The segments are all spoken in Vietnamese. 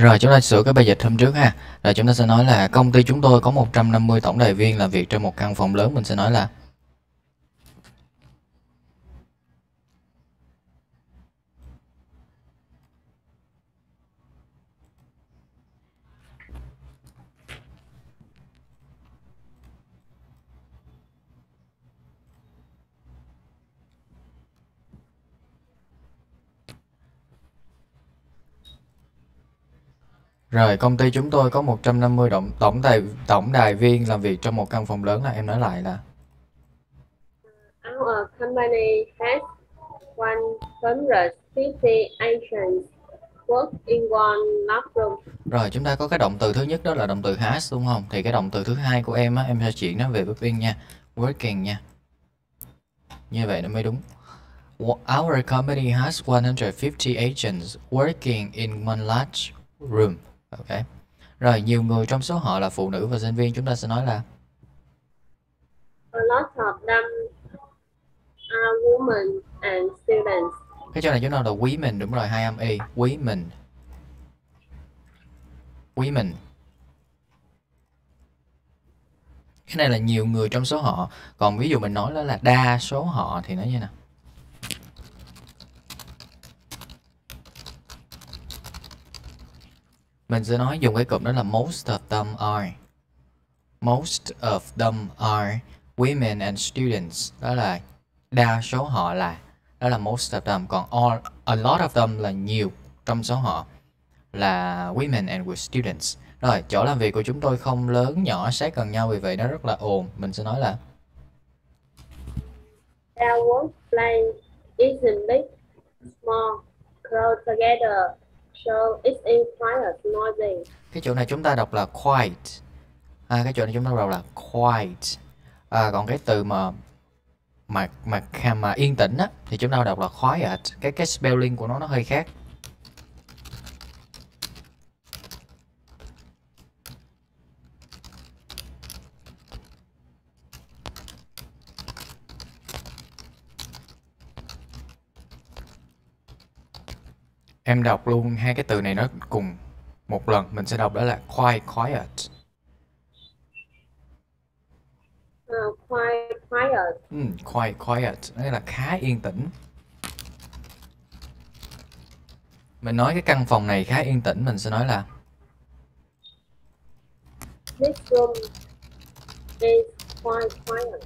Rồi chúng ta sửa cái bài dịch hôm trước ha. Rồi chúng ta sẽ nói là công ty chúng tôi có 150 tổng đài viên làm việc trong một căn phòng lớn. Mình sẽ nói là Rồi, công ty chúng tôi có 150 tổng tổng đài tổng đài viên làm việc trong một căn phòng lớn là em nói lại là Our company has 150 agents work in one room. Rồi, chúng ta có cái động từ thứ nhất đó là động từ has đúng không? Thì cái động từ thứ hai của em á, em sẽ chuyển nó về verb in nha. Working nha. Như vậy nó mới đúng. Our company has 150 agents working in one large room. Ok. Rồi, nhiều người trong số họ là phụ nữ và sinh viên chúng ta sẽ nói là A lot of them are women and students. cái chỗ này chúng ta là women đúng rồi, hai âm y, women. Women. Cái này là nhiều người trong số họ. Còn ví dụ mình nói đó là đa số họ thì nó như nào? Mình sẽ nói dùng cái cụm đó là most of them are. Most of them are women and students. Đó là đa số họ là đó là most of them còn all, a lot of them là nhiều trong số họ là women and with students rồi chỗ làm việc của chúng tôi không lớn nhỏ sát gần nhau vì vậy nó rất là ồn mình sẽ nói là Their workplace isn't big, small, close together, so it's noisy. cái chỗ này chúng ta đọc là quiet, à, cái chỗ này chúng ta đọc là quiet, à, còn cái từ mà mà mà mà yên tĩnh á thì chúng ta đọc là quiet. Cái cái spelling của nó nó hơi khác. Em đọc luôn hai cái từ này nó cùng một lần. Mình sẽ đọc đó là quite quiet. Uh, quite quiet. ừ, quite quiet. Nghĩa là khá yên tĩnh. Mình nói cái căn phòng này khá yên tĩnh mình sẽ nói là This room is quite quiet.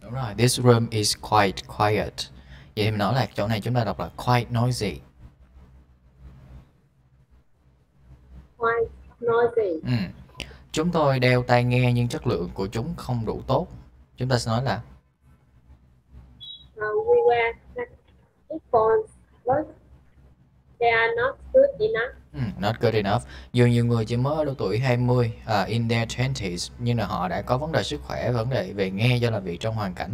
đúng rồi this room is quite quiet vậy mình nói là chỗ này chúng ta đọc là quite noisy Quite noisy. ừ. chúng tôi đeo tai nghe nhưng chất lượng của chúng không đủ tốt chúng ta sẽ nói là Uh, we wear headphones, but they are not good enough. ừ, not good enough dù nhiều người chỉ mới ở độ tuổi 20 uh, in their 20s nhưng là họ đã có vấn đề sức khỏe vấn đề về nghe do làm việc trong hoàn cảnh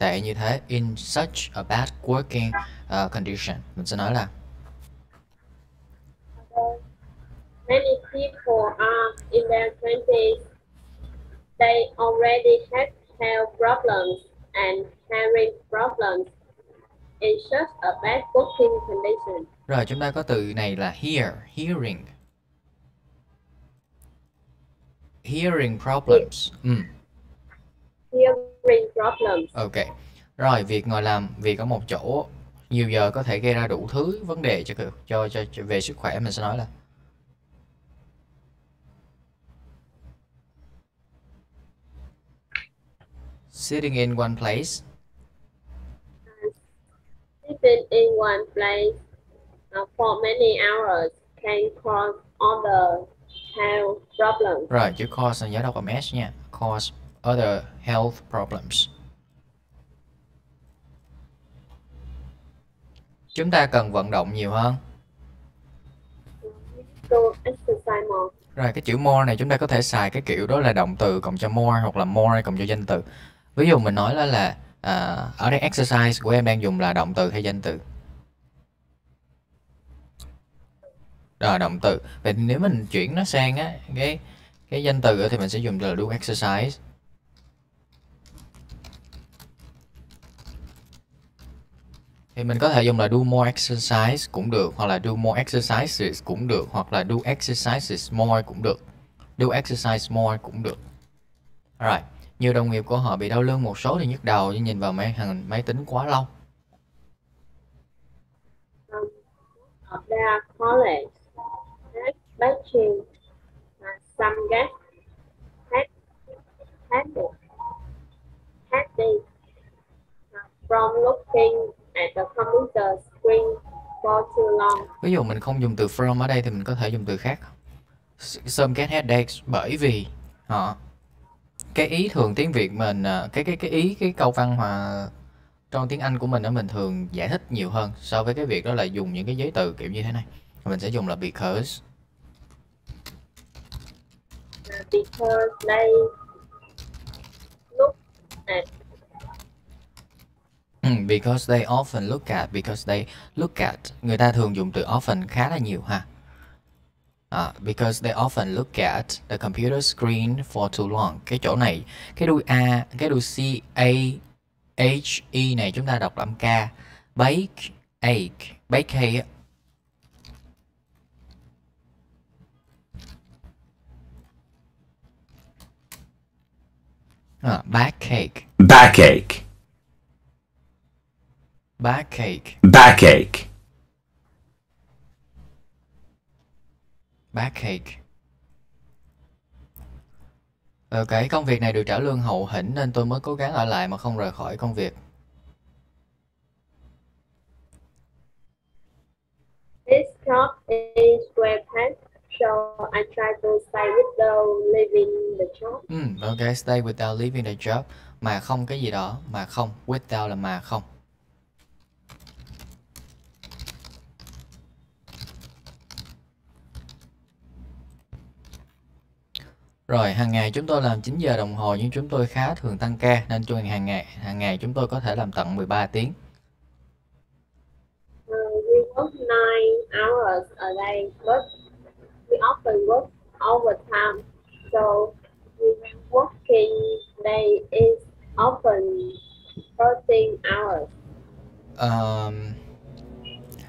tệ như thế in such a bad working uh, condition mình sẽ nói là Many people are in their 20s. They already have health problems and hearing problems in such a bad working condition. rồi chúng ta có từ này là hear hearing hearing problems ừ. Hearing problems. Ok. Rồi, việc ngồi làm việc ở một chỗ nhiều giờ có thể gây ra đủ thứ vấn đề cho cho cho, cho về sức khỏe mình sẽ nói là sitting in one place Sitting in one place uh, for many hours can cause other health problems. rồi chữ cause là nhớ đọc là s nha cause other health problems chúng ta cần vận động nhiều hơn Rồi cái chữ more này chúng ta có thể xài cái kiểu đó là động từ cộng cho more hoặc là more cộng cho danh từ. Ví dụ mình nói đó là uh, ở đây exercise của em đang dùng là động từ hay danh từ? Rồi động từ. Vậy nếu mình chuyển nó sang á cái cái danh từ thì mình sẽ dùng từ là do exercise. Thì mình có thể dùng là do more exercise cũng được, hoặc là do more exercises cũng được, hoặc là do exercises more cũng được. Do exercise more cũng được. Rồi nhiều đồng nghiệp của họ bị đau lưng một số thì nhức đầu, nhưng nhìn vào máy hàng máy tính quá lâu. From looking at the computer screen for too long. ví dụ mình không dùng từ from ở đây thì mình có thể dùng từ khác. Some get headaches bởi vì họ cái ý thường tiếng Việt mình à, cái cái cái ý cái câu văn mà trong tiếng Anh của mình đó mình thường giải thích nhiều hơn so với cái việc đó là dùng những cái giấy từ kiểu như thế này. Mình sẽ dùng là because. Because they look at Ừ, because they often look at because they look at người ta thường dùng từ often khá là nhiều ha. À, because they often look at the computer screen for too long. Cái chỗ này cái đuôi a cái đuôi c a h e này chúng ta đọc làm k. Bake ache bake hay à, backache. Backache, backache backache, backache Ờ, cái công việc này được trả lương hậu hĩnh nên tôi mới cố gắng ở lại mà không rời khỏi công việc. this job is well paid, so I try to stay without leaving the job. Ừ, ok, stay without leaving the job. Mà không cái gì đó, mà không. Without là mà không. Rồi, hàng ngày chúng tôi làm 9 giờ đồng hồ nhưng chúng tôi khá thường tăng ca nên cho hàng ngày hàng ngày chúng tôi có thể làm tận 13 tiếng. Uh, we work nine hours a day, but we often work overtime. So we working day is often 13 hours. Um,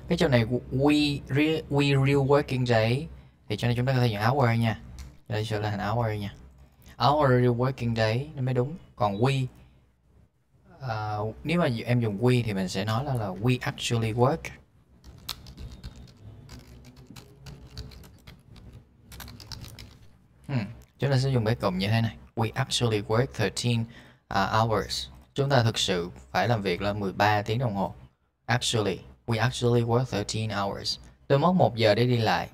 cái chỗ này we real, we real working day thì cho nên chúng ta có thể dùng hour nha. Đây sẽ là thành hour nha. Our working day nó mới đúng. Còn we uh, à, nếu mà em dùng we thì mình sẽ nói là là we actually work. Hmm. Chúng ta sẽ dùng cái cụm như thế này. We actually work 13 uh, à, hours. Chúng ta thực sự phải làm việc là 13 tiếng đồng hồ. Actually, we actually work 13 hours. Tôi mất một giờ để đi lại.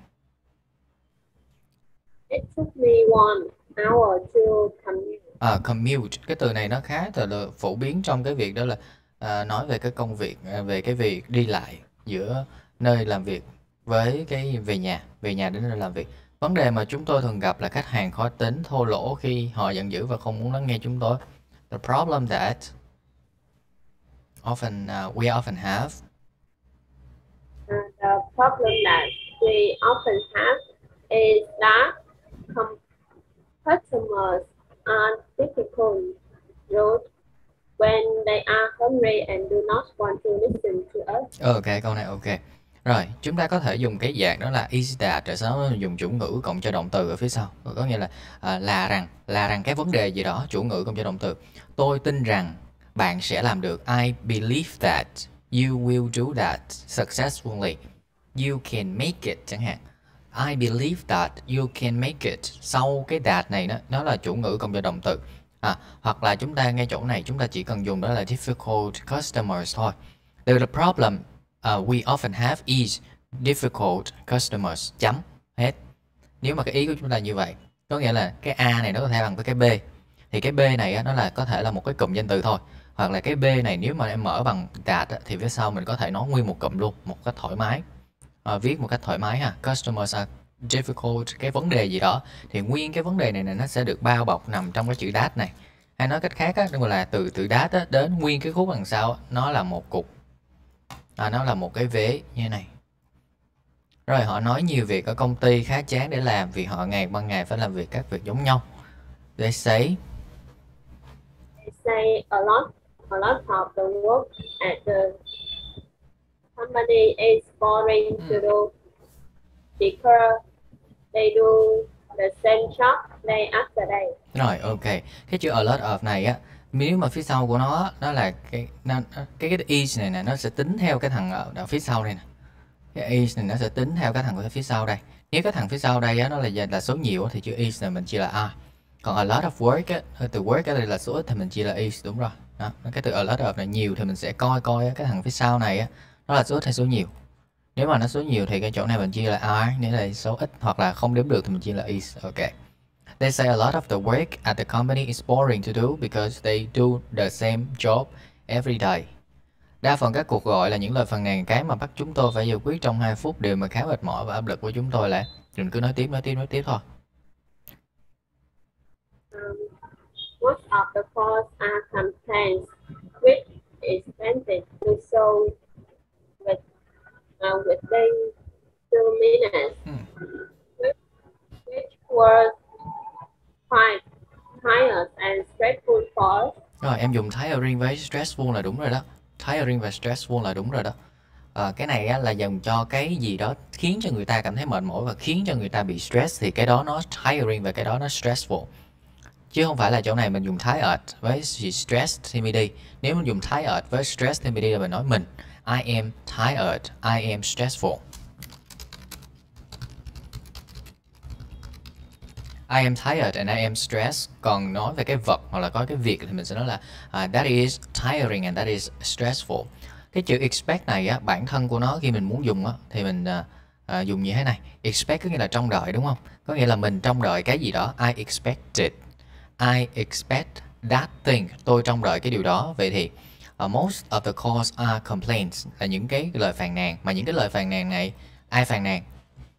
It took me one hour to commute. À, commute. Cái từ này nó khá là, phổ biến trong cái việc đó là à, nói về cái công việc à, về cái việc đi lại giữa nơi làm việc với cái về nhà về nhà đến nơi làm việc. Vấn đề mà chúng tôi thường gặp là khách hàng khó tính thô lỗ khi họ giận dữ và không muốn lắng nghe chúng tôi. The problem that often uh, we often have And the problem that we often have is that customers are difficult, rude when they are hungry and do not want to listen to us. ok câu này ok. Rồi chúng ta có thể dùng cái dạng đó là is that rồi sau đó dùng chủ ngữ cộng cho động từ ở phía sau. Có nghĩa là à, là rằng là rằng cái vấn đề gì đó chủ ngữ cộng cho động từ. Tôi tin rằng bạn sẽ làm được. I believe that you will do that successfully. You can make it chẳng hạn. I believe that you can make it. Sau cái that này đó nó là chủ ngữ cộng cho động từ. À, hoặc là chúng ta ngay chỗ này chúng ta chỉ cần dùng đó là difficult customers thôi. The problem uh, we often have is difficult customers. Chấm. Hết. Nếu mà cái ý của chúng ta như vậy có nghĩa là cái a này nó có thể bằng với cái b. Thì cái b này nó là có thể là một cái cụm danh từ thôi. Hoặc là cái b này nếu mà em mở bằng that thì phía sau mình có thể nói nguyên một cụm luôn một cách thoải mái uh, viết một cách thoải mái ha. Customers are difficult. Cái vấn đề gì đó thì nguyên cái vấn đề này, này nó sẽ được bao bọc nằm trong cái chữ that này. Hay nói cách khác á gọi là từ từ that á, đến nguyên cái khúc đằng sau nó là một cục. À, nó là một cái vế như thế này. Rồi họ nói nhiều việc ở công ty khá chán để làm vì họ ngày ban ngày phải làm việc các việc giống nhau. They say They say a lot, a lot of the work at the company is boring to Mm. do. Because they do the same job day after day. rồi ok. Cái chữ a lot of này á nếu mà phía sau của nó nó là cái nó, cái cái is này nè nó sẽ tính theo cái thằng ở, ở phía sau đây nè. Cái is này nó sẽ tính theo cái thằng ở phía sau đây. Nếu cái thằng phía sau đây á nó là là số nhiều thì chữ is này mình chia là a. Còn a lot of work á từ work ở đây là số ít thì mình chia là is đúng rồi. Đó cái từ a lot of này nhiều thì mình sẽ coi coi cái thằng phía sau này á nó là số ít hay số nhiều nếu mà nó số nhiều thì cái chỗ này mình chia là r nếu là số ít hoặc là không đếm được thì mình chia là is ok They say a lot of the work at the company is boring to do because they do the same job every day. Đa phần các cuộc gọi là những lời phàn nàn cái mà bắt chúng tôi phải giải quyết trong 2 phút đều mà khá mệt mỏi và áp lực của chúng tôi là mình cứ nói tiếp nói tiếp nói tiếp thôi. Um, Most of the calls are complaints, which is expensive to solve uh, within two minutes, Hmm. which, which were quite tired and stressful for us. Rồi em dùng tiring với stressful là đúng rồi đó. Tiring và stressful là đúng rồi đó. Ờ, cái này á, là dùng cho cái gì đó khiến cho người ta cảm thấy mệt mỏi và khiến cho người ta bị stress thì cái đó nó tiring và cái đó nó stressful. Chứ không phải là chỗ này mình dùng tired với stress thì mới đi. Nếu mình dùng tired với stress thì mới đi là mình nói mình. I am tired, I am stressful. I am tired and I am stressed. Còn nói về cái vật hoặc là có cái việc thì mình sẽ nói là uh, that is tiring and that is stressful. Cái chữ expect này á, bản thân của nó khi mình muốn dùng á, thì mình uh, à, dùng như thế này. Expect có nghĩa là trông đợi đúng không? Có nghĩa là mình trông đợi cái gì đó. I expected. I expect that thing. Tôi trông đợi cái điều đó. Vậy thì uh, most of the calls are complaints là những cái lời phàn nàn. Mà những cái lời phàn nàn này ai phàn nàn?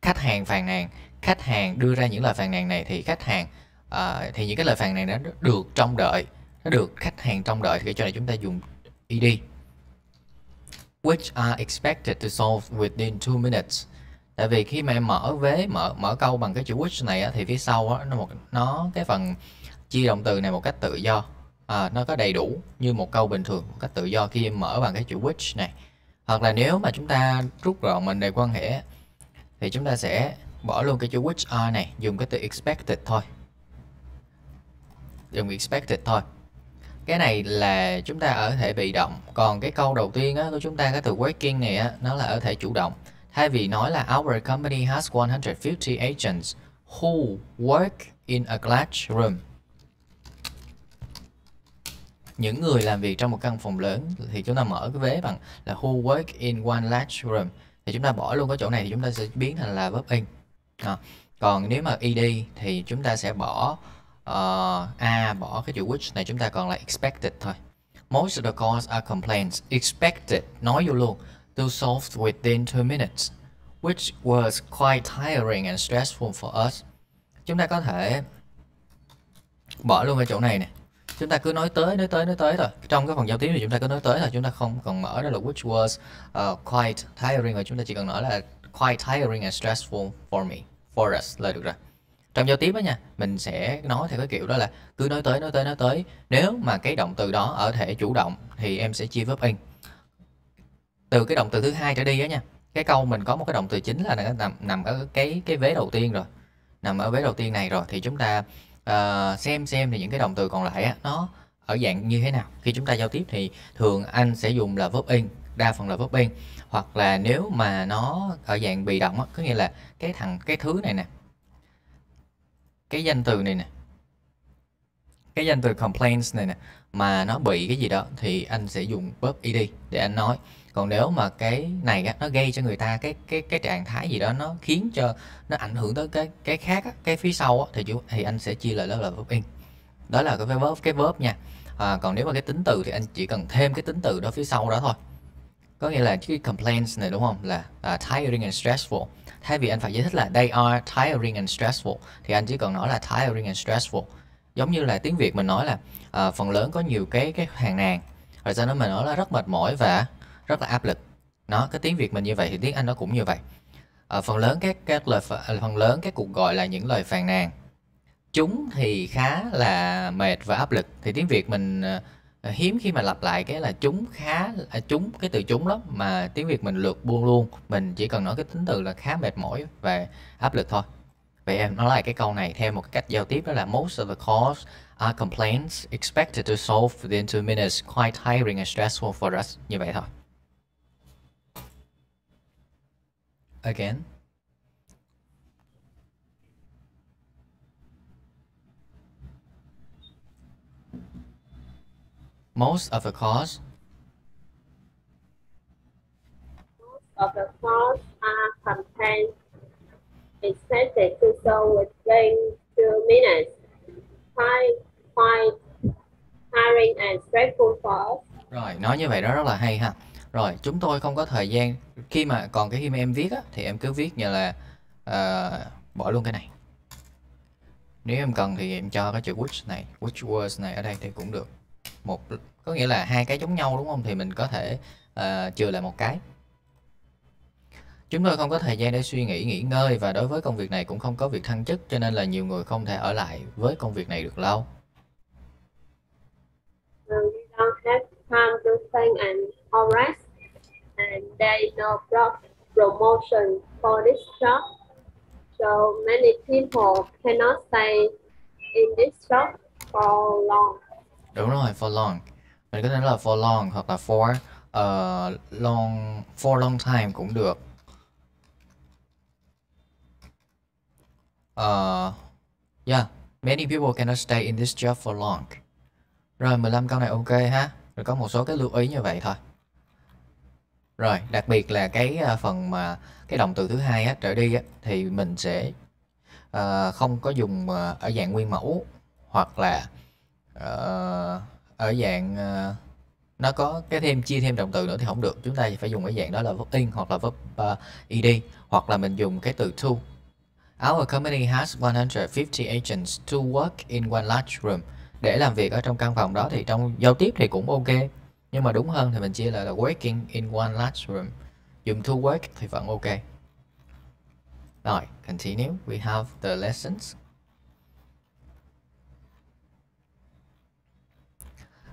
Khách hàng phàn nàn. Khách hàng đưa ra những lời phàn nàn này thì khách hàng uh, thì những cái lời phàn nàn đó được trông đợi, nó được khách hàng trông đợi thì cái chỗ này chúng ta dùng ed which are expected to solve within two minutes. Tại vì khi mà em mở vế mở mở câu bằng cái chữ which này á, thì phía sau á, nó một nó cái phần chia động từ này một cách tự do à, nó có đầy đủ như một câu bình thường một cách tự do khi em mở bằng cái chữ which này. Hoặc là nếu mà chúng ta rút gọn mình đề quan hệ thì chúng ta sẽ bỏ luôn cái chữ which are này dùng cái từ expected thôi. Dùng expected thôi. Cái này là chúng ta ở thể bị động. Còn cái câu đầu tiên á, của chúng ta cái từ working này á, nó là ở thể chủ động. Thay vì nói là our company has 150 agents who work in a glass room những người làm việc trong một căn phòng lớn thì chúng ta mở cái vế bằng là who work in one large room. Thì chúng ta bỏ luôn cái chỗ này thì chúng ta sẽ biến thành là verb in. À, còn nếu mà ed thì chúng ta sẽ bỏ uh, a bỏ cái chữ which này chúng ta còn là expected thôi. Most of the calls are complaints. Expected nói vô luôn. To solve within two minutes which was quite tiring and stressful for us. Chúng ta có thể bỏ luôn cái chỗ này nè chúng ta cứ nói tới nói tới nói tới thôi. Trong cái phần giao tiếp thì chúng ta cứ nói tới thôi chúng ta không cần mở đó là which was uh, quite tiring và chúng ta chỉ cần nói là quite tiring and stressful for me for us là được rồi. Trong giao tiếp đó nha mình sẽ nói theo cái kiểu đó là cứ nói tới nói tới nói tới. Nếu mà cái động từ đó ở thể chủ động thì em sẽ chia verb in. Từ cái động từ thứ hai trở đi á nha cái câu mình có một cái động từ chính là nằm nằm ở cái cái vế đầu tiên rồi nằm ở vế đầu tiên này rồi thì chúng ta Ờ, xem xem thì những cái động từ còn lại á, nó ở dạng như thế nào. Khi chúng ta giao tiếp thì thường anh sẽ dùng là verb in, đa phần là verb in. Hoặc là nếu mà nó ở dạng bị động á, có nghĩa là cái thằng, cái thứ này nè. Cái danh từ này nè. Cái danh từ complaints này nè, mà nó bị cái gì đó thì anh sẽ dùng verb ed để anh nói còn nếu mà cái này á, nó gây cho người ta cái cái cái trạng thái gì đó nó khiến cho nó ảnh hưởng tới cái cái khác á, cái phía sau á, thì chú thì anh sẽ chia lại đó là verb in. Đó là cái verb cái verb nha. À, còn nếu mà cái tính từ thì anh chỉ cần thêm cái tính từ đó phía sau đó thôi. Có nghĩa là cái complaints này đúng không? Là uh, tiring and stressful. Thay vì anh phải giải thích là they are tiring and stressful thì anh chỉ cần nói là tiring and stressful. Giống như là tiếng Việt mình nói là uh, phần lớn có nhiều cái cái hàng nàng. Rồi sau đó mình nói là rất mệt mỏi và rất là áp lực. Nó cái tiếng Việt mình như vậy thì tiếng Anh nó cũng như vậy. Ở phần lớn các các lời à, phần lớn các cuộc gọi là những lời phàn nàn. Chúng thì khá là mệt và áp lực. Thì tiếng Việt mình ờ, ờ, hiếm khi mà lặp lại cái là chúng khá à, chúng cái từ chúng lắm mà tiếng Việt mình lượt buông luôn. Mình chỉ cần nói cái tính từ là khá mệt mỏi và áp lực thôi. Vậy em nói lại cái câu này theo một cái cách giao tiếp đó là most of the calls are complaints expected to solve within two minutes quite tiring and stressful for us. Như vậy thôi. Again most of the calls of the calls are complaints expected to solve within two minutes. Quite, quite tiring and stressful for us. Rồi, nói như vậy đó rất là hay ha. Rồi, chúng tôi không có thời gian khi mà còn cái khi mà em viết á thì em cứ viết như là uh, bỏ luôn cái này. Nếu em cần thì em cho cái chữ which này, which words này ở đây thì cũng được. Một có nghĩa là hai cái giống nhau đúng không? Thì mình có thể uh, chừa lại một cái. Chúng tôi không có thời gian để suy nghĩ, nghỉ ngơi và đối với công việc này cũng không có việc thăng chức cho nên là nhiều người không thể ở lại với công việc này được lâu. And we and there is no pro- promotion for this job. So many people cannot stay in this job for long. Đúng rồi, for long. Mình có thể nói là for long hoặc là for uh, long for long time cũng được. Uh, yeah, many people cannot stay in this job for long. Rồi 15 câu này ok ha. Rồi có một số cái lưu ý như vậy thôi. Rồi, đặc biệt là cái à, phần mà cái động từ thứ hai á trở đi á thì mình sẽ uh, không có dùng uh, ở dạng nguyên mẫu hoặc là uh, ở dạng uh, nó có cái thêm chia thêm động từ nữa thì không được chúng ta phải dùng cái dạng đó là verb in hoặc là verb uh, ed hoặc là mình dùng cái từ to Our company has 150 agents to work in one large room. Để làm việc ở trong căn phòng đó thì trong giao tiếp thì cũng ok. Nhưng mà đúng hơn thì mình chia là, là working in one large room. Dùng to work thì vẫn ok. Rồi, continue. We have the lessons.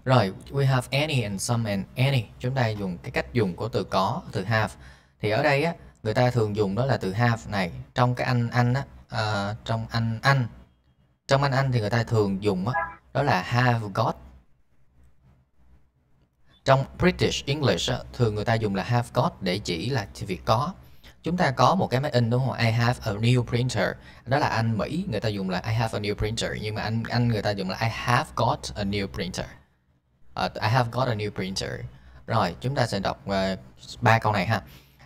Rồi, we have any and some and any. Chúng ta dùng cái cách dùng của từ có, từ have. Thì ở đây á, người ta thường dùng đó là từ have này trong cái anh anh á uh, trong anh anh trong anh anh thì người ta thường dùng á đó là have got trong British English thường người ta dùng là have got để chỉ là việc có chúng ta có một cái máy in đúng không I have a new printer đó là anh Mỹ người ta dùng là I have a new printer nhưng mà anh anh người ta dùng là I have got a new printer uh, I have got a new printer rồi chúng ta sẽ đọc ờ, ba uh, câu này ha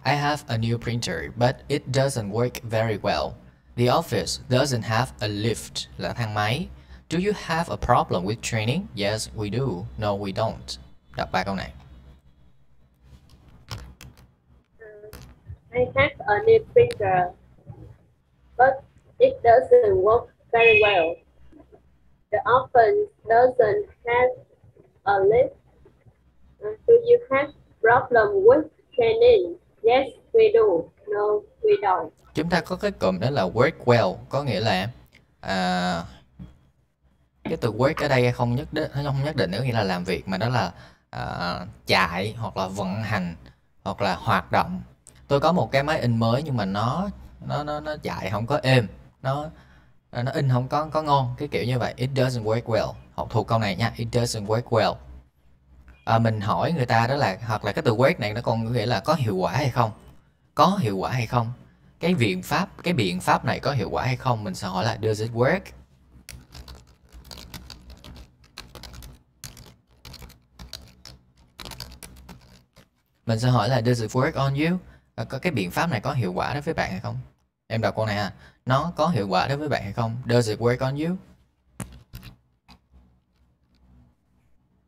I have a new printer, but it doesn't work very well. The office doesn't have a lift là thang máy. Do you have a problem with training? Yes, we do. No, we don't. Đọc ba câu này. I have a new printer, but it doesn't work very well. The office doesn't have a lift. Uh, do you have problem with training? Yes, we do. No, we don't. Chúng ta có cái cụm đó là work well, có nghĩa là à, cái từ work ở đây không nhất định không nhất định nữa nghĩa là làm việc mà đó là uh, chạy hoặc là vận hành hoặc là hoạt động. Tôi có một cái máy in mới nhưng mà nó nó nó nó chạy không có êm, nó nó in không có có ngon cái kiểu như vậy. It doesn't work well. Học thuộc câu này nha. It doesn't work well à, mình hỏi người ta đó là hoặc là cái từ work này nó còn nghĩa là có hiệu quả hay không có hiệu quả hay không cái biện pháp cái biện pháp này có hiệu quả hay không mình sẽ hỏi là does it work mình sẽ hỏi là does it work on you à, có cái biện pháp này có hiệu quả đối với bạn hay không em đọc câu này à nó có hiệu quả đối với bạn hay không does it work on you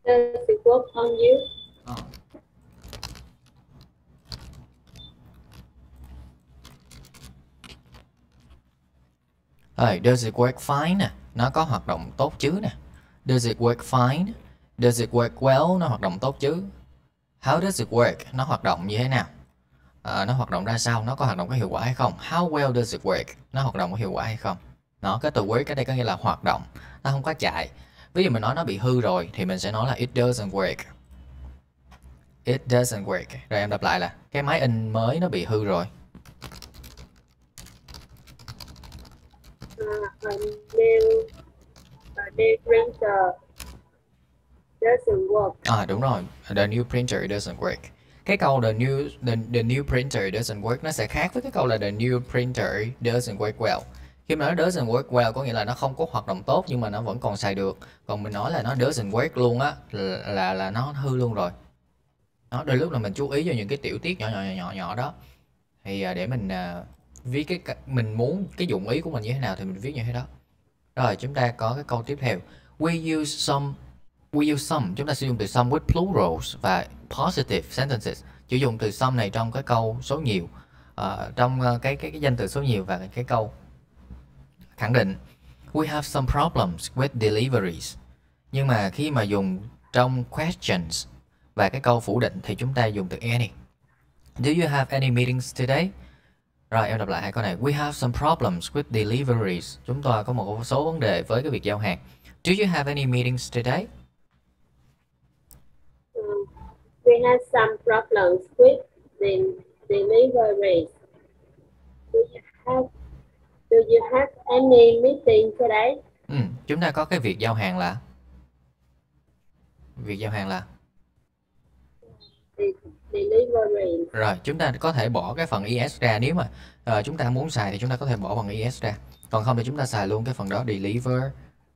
Does it work on you? Ờ. Rồi, does it work fine nè, nó có hoạt động tốt chứ nè. Does it work fine? Does it work well? Nó hoạt động tốt chứ. How does it work? Nó hoạt động như thế nào? À, nó hoạt động ra sao? Nó có hoạt động có hiệu quả hay không? How well does it work? Nó hoạt động có hiệu quả hay không? Nó cái từ work ở đây có nghĩa là hoạt động. Nó không có chạy. ví dụ mình nói nó bị hư rồi thì mình sẽ nói là it doesn't work it doesn't work rồi em đọc lại là cái máy in mới nó bị hư rồi Uh, a new a new printer doesn't work. à đúng rồi. The new printer doesn't work. Cái câu the new the, the new printer doesn't work nó sẽ khác với cái câu là the new printer doesn't work well. Khi mà nó doesn't work well có nghĩa là nó không có hoạt động tốt nhưng mà nó vẫn còn xài được. Còn mình nói là nó doesn't work luôn á là, là là nó hư luôn rồi. Đó đôi lúc là mình chú ý vào những cái tiểu tiết nhỏ nhỏ nhỏ nhỏ, nhỏ đó. Thì à, để mình à, viết cái mình muốn cái dụng ý của mình như thế nào thì mình viết như thế đó. Rồi chúng ta có cái câu tiếp theo. We use some we use some chúng ta sử dụng từ some with plurals và positive sentences. Sử dụng từ some này trong cái câu số nhiều uh, trong uh, cái, cái cái danh từ số nhiều và cái câu khẳng định. We have some problems with deliveries. Nhưng mà khi mà dùng trong questions và cái câu phủ định thì chúng ta dùng từ any. Do you have any meetings today? Rồi em đọc lại hai câu này. We have some problems with deliveries. Chúng ta có một số vấn đề với cái việc giao hàng. Do you have any meetings today Um, we had some problems with the deliveries. Do you have Do you have any meeting today? Ừ, chúng ta có cái việc giao hàng là việc giao hàng là The deliveries. rồi chúng ta có thể bỏ cái phần es ra nếu mà ờ, chúng ta muốn xài thì chúng ta có thể bỏ bằng es ra còn không thì chúng ta xài luôn cái phần đó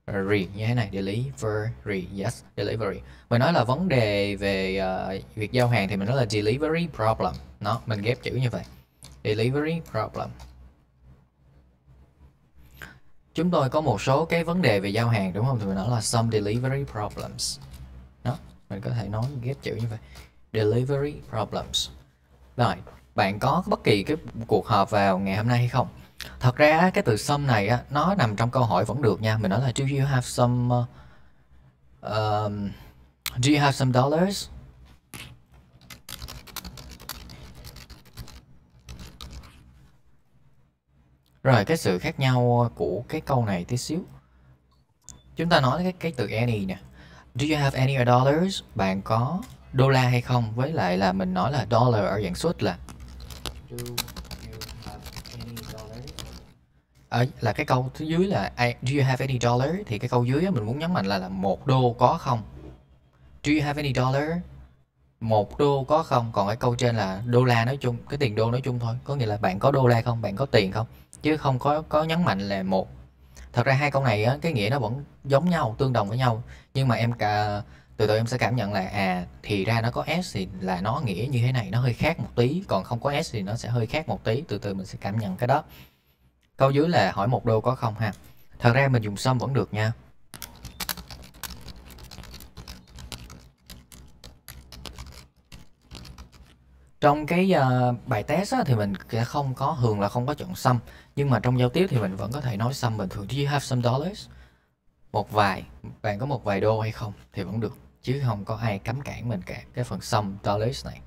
delivery như thế này delivery yes delivery mình nói là vấn đề về uh, việc giao hàng thì mình nói là delivery problem. Nó mình ghép chữ như vậy. Delivery problem. Chúng tôi có một số cái vấn đề về giao hàng đúng không? Thì mình nói là some delivery problems. Đó mình có thể nói ghép chữ như vậy. Delivery problems. Rồi bạn có bất kỳ cái cuộc họp vào ngày hôm nay hay không? Thật ra cái từ some này á, nó nằm trong câu hỏi vẫn được nha mình nói là do you have some uh, um, do you have some dollars Rồi cái sự khác nhau của cái câu này tí xíu. Chúng ta nói cái cái từ any nè. Do you have any dollars? Bạn có đô la hay không? Với lại là mình nói là dollar ở dạng suất là Do you have any dollars? Ở là cái câu thứ dưới là Do you have any dollar? Thì cái câu dưới mình muốn nhấn mạnh là là một đô có không? Do you have any dollar? Một đô có không? Còn cái câu trên là đô la nói chung, cái tiền đô nói chung thôi. Có nghĩa là bạn có đô la không? Bạn có tiền không? chứ không có có nhấn mạnh là một thật ra hai câu này á, cái nghĩa nó vẫn giống nhau tương đồng với nhau nhưng mà em cả từ từ em sẽ cảm nhận là à thì ra nó có s thì là nó nghĩa như thế này nó hơi khác một tí còn không có s thì nó sẽ hơi khác một tí từ từ mình sẽ cảm nhận cái đó câu dưới là hỏi một đô có không ha? Thật ra mình dùng sum vẫn được nha. Trong cái uh, bài test á, thì mình sẽ không có thường là không có chọn sum nhưng mà trong giao tiếp thì mình vẫn có thể nói sum bình thường. Do you have some dollars? Một vài bạn có một vài đô hay không thì vẫn được chứ không có ai cấm cản mình cả. Cái phần sum dollars này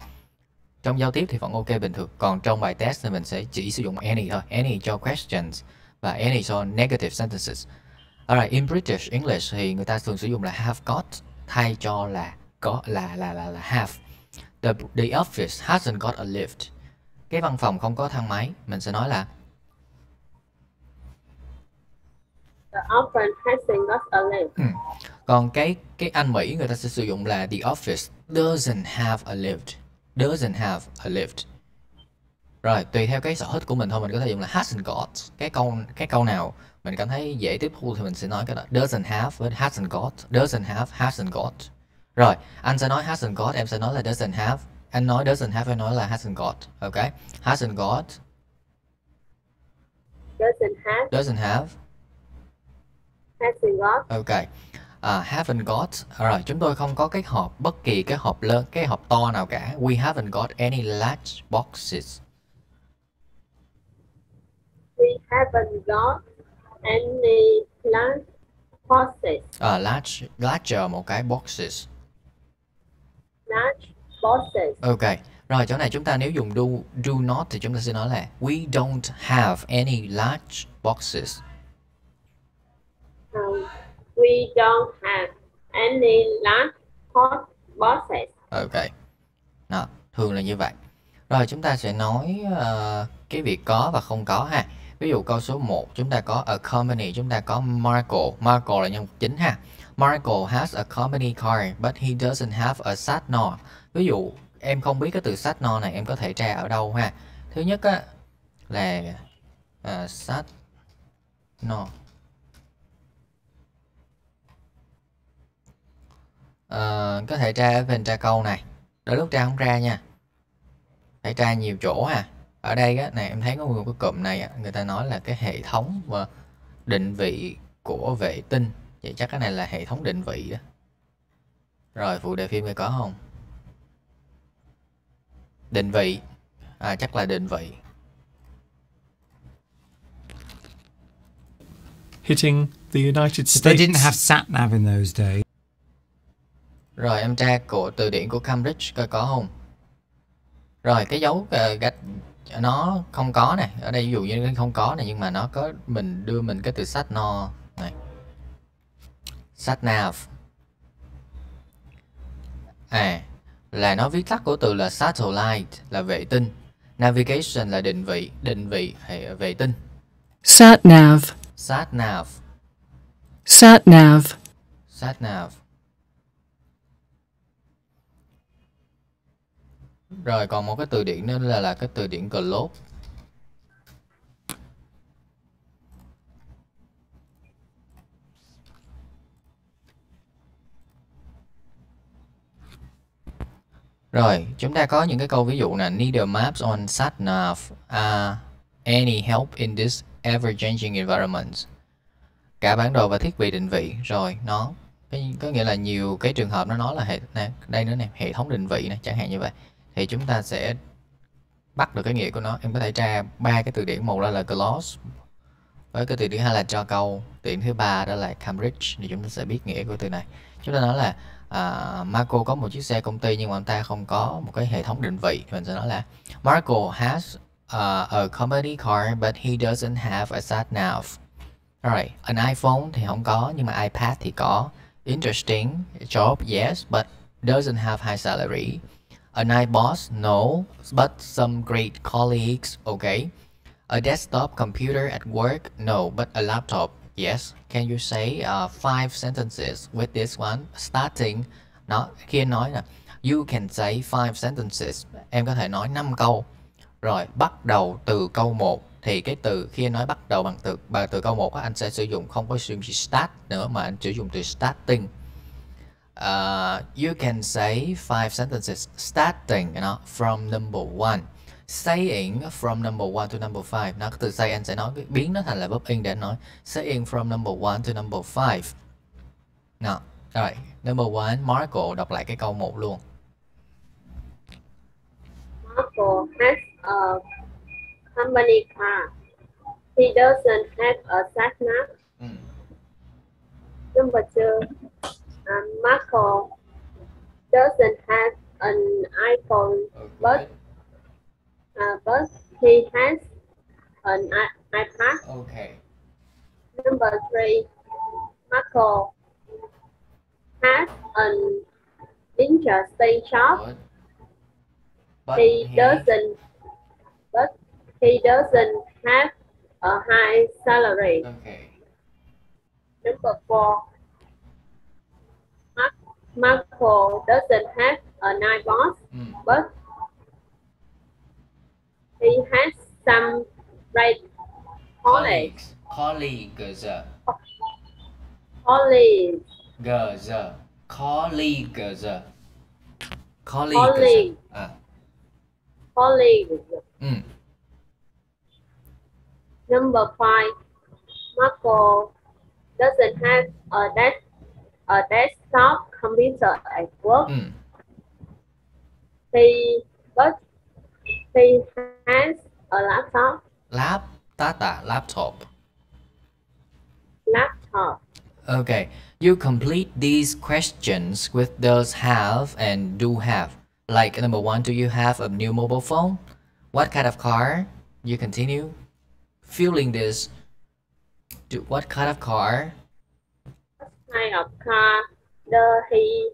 trong giao tiếp thì vẫn ok bình thường. Còn trong bài test thì mình sẽ chỉ sử dụng any thôi. Any cho questions và any cho negative sentences. Alright, in British English thì người ta thường sử dụng là have got thay cho là có là là là là have. The the office hasn't got a lift. Cái văn phòng không có thang máy mình sẽ nói là The office hasn't got a lift. còn cái cái Anh Mỹ người ta sẽ sử dụng là the office doesn't have a lift doesn't have a lift. Rồi tùy theo cái sở thích của mình thôi mình có thể dùng là hasn't got. Cái câu cái câu nào mình cảm thấy dễ tiếp thu thì mình sẽ nói cái đó. Doesn't have với hasn't got. Doesn't have hasn't got. Rồi anh sẽ nói hasn't got em sẽ nói là doesn't have. Anh nói doesn't have em nói là hasn't got. Ok? Hasn't got. Doesn't have, doesn't have. Hasn't got. Ok. À, haven't got. Rồi, chúng tôi không có cái hộp bất kỳ cái hộp lớn, cái hộp to nào cả. We haven't got any large boxes. We haven't got any large boxes. À, large, larger một cái boxes. Large boxes. Ok. Rồi, chỗ này chúng ta nếu dùng do, do not thì chúng ta sẽ nói là we don't have any large boxes. Um, We don't have any large hot boxes. Ok. Đó, thường là như vậy. Rồi chúng ta sẽ nói uh, cái việc có và không có ha. Ví dụ câu số 1 chúng ta có a company, chúng ta có Marco. Marco là nhân vật chính ha. Marco has a company car but he doesn't have a sat nav. Ví dụ em không biết cái từ sat nav này em có thể tra ở đâu ha. Thứ nhất á là uh, sat uh, có thể tra ở phần tra câu này. Đôi lúc tra không ra nha. Phải tra nhiều chỗ ha. Ở đây á này em thấy có một cái cụm này người ta nói là cái hệ thống và định vị của vệ tinh. Vậy chắc cái này là hệ thống định vị đó. Rồi phụ đề phim này có không? Định vị. À chắc là định vị. Hitting the United States. They didn't have sat nav in those days. Rồi em tra của từ điển của Cambridge coi có không. Rồi cái dấu uh, gạch nó không có này, ở đây ví dụ như không có này nhưng mà nó có mình đưa mình cái từ sat no này. Sat nav. À là nó viết tắt của từ là satellite là vệ tinh. Navigation là định vị, định vị hệ vệ tinh. Sat nav. Sat nav. Sat nav. Sat nav. Rồi còn một cái từ điển nữa là là cái từ điển globe. Rồi, chúng ta có những cái câu ví dụ là Neither maps on sat nav are any help in this ever-changing environment. Cả bản đồ và thiết bị định vị. Rồi, nó có nghĩa là nhiều cái trường hợp nó nói là hệ đây nữa nè, hệ thống định vị này chẳng hạn như vậy thì chúng ta sẽ bắt được cái nghĩa của nó. Em có thể tra ba cái từ điển. Một là, là gloss với cái từ điển hai là cho câu. Từ điển thứ ba đó là Cambridge thì chúng ta sẽ biết nghĩa của từ này. Chúng ta nói là uh, Marco có một chiếc xe công ty nhưng mà anh ta không có một cái hệ thống định vị. Mình sẽ nói là Marco has uh, a company car but he doesn't have a sat nav. Alright, an iPhone thì không có nhưng mà iPad thì có. Interesting job yes but doesn't have high salary. A nice boss? No, but some great colleagues, okay. A desktop computer at work? No, but a laptop, yes. Can you say uh, five sentences with this one? Starting, nó khi nói là you can say five sentences. Em có thể nói 5 câu. Rồi, bắt đầu từ câu 1 thì cái từ khi nói bắt đầu bằng từ bằng từ câu 1 anh sẽ sử dụng không có sử dụng start nữa mà anh sử dụng từ starting uh, you can say five sentences starting you know, from number one saying from number one to number five nó từ say anh sẽ nói biến nó thành là verb in để nói saying from number one to number five nào rồi number one Marco đọc lại cái câu một luôn Marco has a company car. He doesn't have a sat nav. ừ. Number two, um, Marco doesn't have an iPhone, but uh, but he has an I- iPad. okay Number three, Marco has an interesting job. Good. But He doesn't, but he doesn't have a high salary. okay Number four, Marco doesn't have a night boss, ừ. Hmm. but he has some great colleagues. colleagues Colleagues. colleagues colleagues colleagues Colleagues. ừ. Ah. Hmm. Number five, Marco doesn't have a desk, a desktop computer at work. Hmm. Ừ. He, but he has a laptop. lap tata laptop Laptop. Okay, you complete these questions with does have and do have. Like number one, do you have a new mobile phone? What kind of car? You continue filling this. Do, what kind of car? Kind of car does he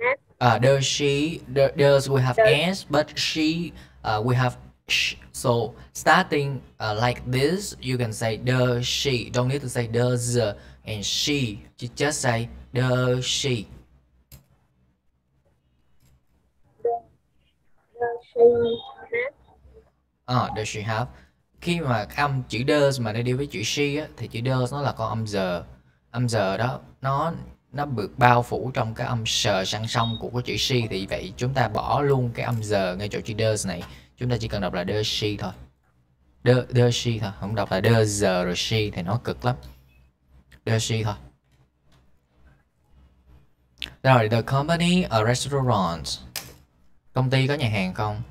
have? Uh, does she do- does we have Does- s but she uh, we have sh. So starting uh, like this you can say does she don't need to say does and she you just say does she Does she have? Ờ, does she have. Khi mà âm chữ does mà nó đi với chữ she á, thì chữ does nó là con âm giờ âm giờ đó nó nó được bao phủ trong cái âm sờ sang song của cái chữ she thì vậy chúng ta bỏ luôn cái âm giờ ngay chỗ chữ does này. Chúng ta chỉ cần đọc là does she thôi. Does, does she thôi. Không đọc là does giờ rồi she thì nó cực lắm. Does she thôi. Rồi the company a restaurant. Công ty có nhà hàng không?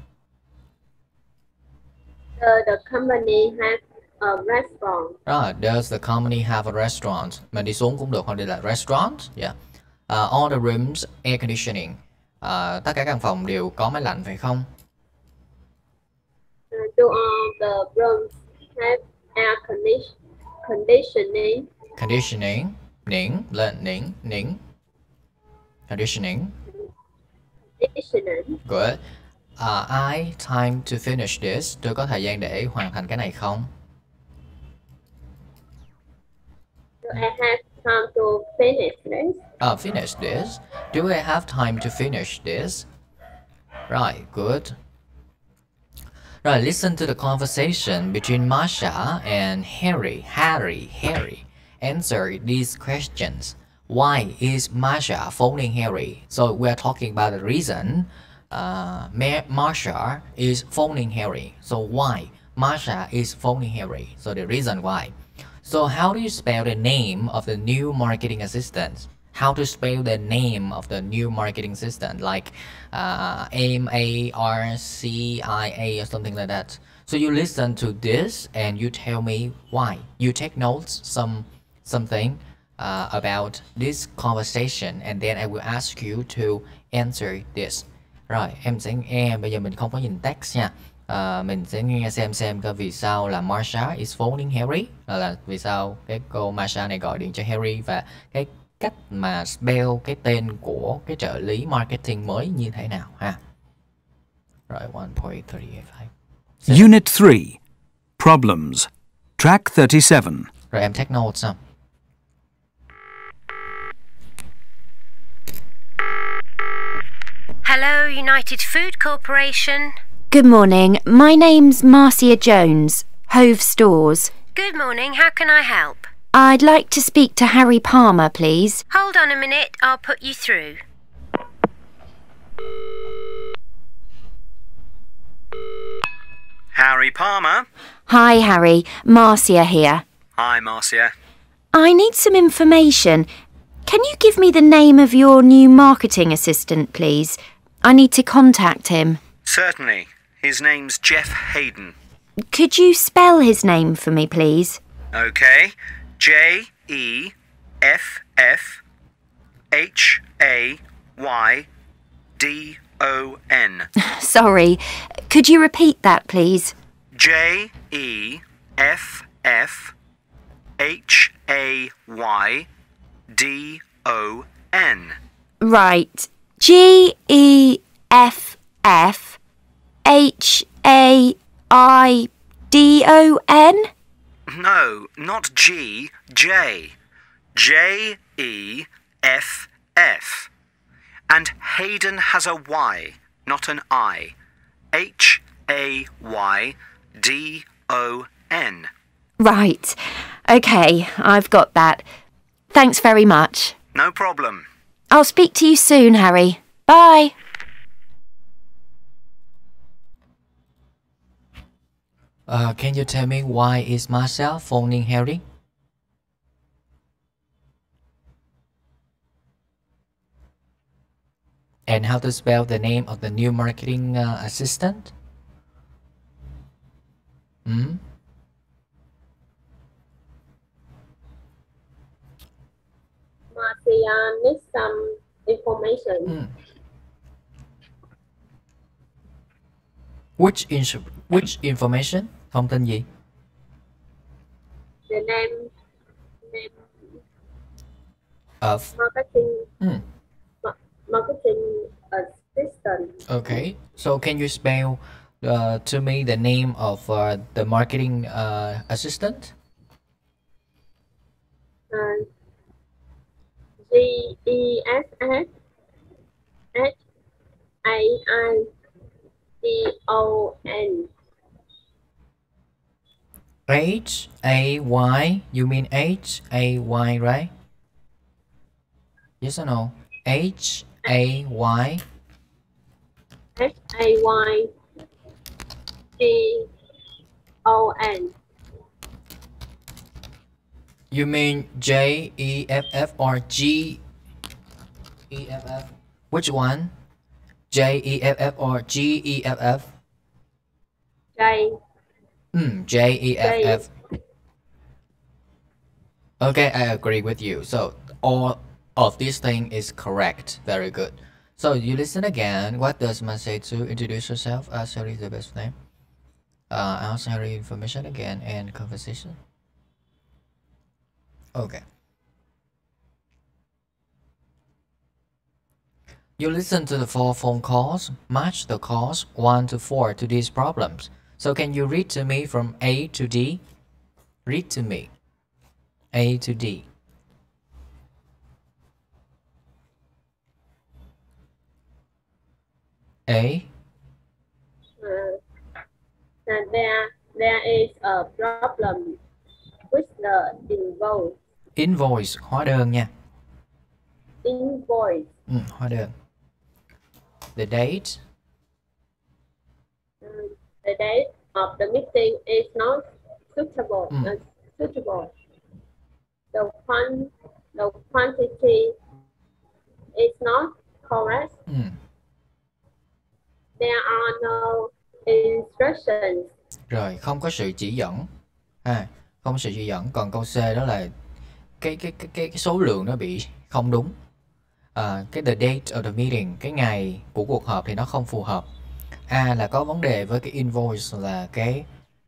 Ờ, the company has a restaurant? Rồi, does the company have a restaurant? Mình đi xuống cũng được, hoặc đi là restaurant. Yeah. Uh, all the rooms air conditioning. Uh, tất cả căn phòng đều có máy lạnh phải không? Uh, do all the rooms have air condi- conditioning? Conditioning, niễn, lên, niễn, niễn. Conditioning, Conditioning. good. Uh, I time to finish this. Tôi có thời gian để hoàn thành cái này không? Have time to finish this? Uh, finish this. Do I have time to finish this? Right, good. Right, listen to the conversation between Masha and Harry. Harry, Harry. Answer these questions. Why is Masha phoning Harry? So we're talking about the reason uh, Ma- Masha is phoning Harry. So why Masha is phoning Harry? So the reason why. So how do you spell the name of the new marketing assistant? How to spell the name of the new marketing assistant, like uh, M A R C I A or something like that. So you listen to this and you tell me why. You take notes, some something uh, about this conversation, and then I will ask you to answer this. Rồi, em sẽ nghe. Bây giờ mình không có nhìn text nha. Ờ, mình sẽ nghe xem xem coi vì sao là Marsha is phoning Harry là, là vì sao cái cô Marsha này gọi điện cho Harry và cái cách mà spell cái tên của cái trợ lý marketing mới như thế nào ha. Rồi 1.385. Unit 3 Problems. Track 37. Rồi em take notes không? Hello, United Food Corporation. Good morning. My name's Marcia Jones, Hove Stores. Good morning, how can I help? I'd like to speak to Harry Palmer, please. Hold on a minute, I'll put you through. Harry Palmer. Hi, Harry. Marcia here. Hi, Marcia. I need some information. Can you give me the name of your new marketing assistant, please? I need to contact him. Certainly. His name's Jeff Hayden. Could you spell his name for me, please? Okay. J E F F H A Y D O N. Sorry. Could you repeat that, please? J E F F H A Y D O N. Right. G E F F H A I D O N? No, not G, J. J E F F. And Hayden has a Y, not an I. H A Y D O N. Right. Okay, I've got that. Thanks very much. No problem. I'll speak to you soon, Harry. Bye. Uh, can you tell me why is Marcel phoning Harry? And how to spell the name of the new marketing uh, assistant? Hmm? Marcia needs some information. Hmm. Which ins which information? Thông tin gì? The name, name of marketing ma- marketing assistant. Okay, so can you spell uh, to me the name of uh, the marketing uh, assistant? Uh, G E S S H A I D O N. H A Y. You mean H A Y, right? Yes or no? H A Y. H A Y G O N. You mean J E F F or G E F F? Which one? J E F F or G E F F? J Hmm, J E F F. Okay, I agree with you. So all of this thing is correct. Very good. So you listen again. What does man say to introduce yourself? Ask Harry the best name. Uh, ask Harry information again and conversation. Okay. You listen to the four phone calls, match the calls 1 to 4 to these problems. So can you read to me from A to D? Read to me. A to D. A. Uh, there there is a problem with the invoice Invoice, hóa đơn nha. invoice Ừ, hóa đơn. The date. The date of the meeting is not suitable Mm. uh, suitable the quan the quantity is not correct Ừ. there are no instructions Rồi, không có sự chỉ dẫn. À, không có sự chỉ dẫn. Còn câu C đó là cái cái cái cái, cái số lượng nó bị không đúng. À, cái the date of the meeting, cái ngày của cuộc họp thì nó không phù hợp. A là có vấn đề với cái invoice là cái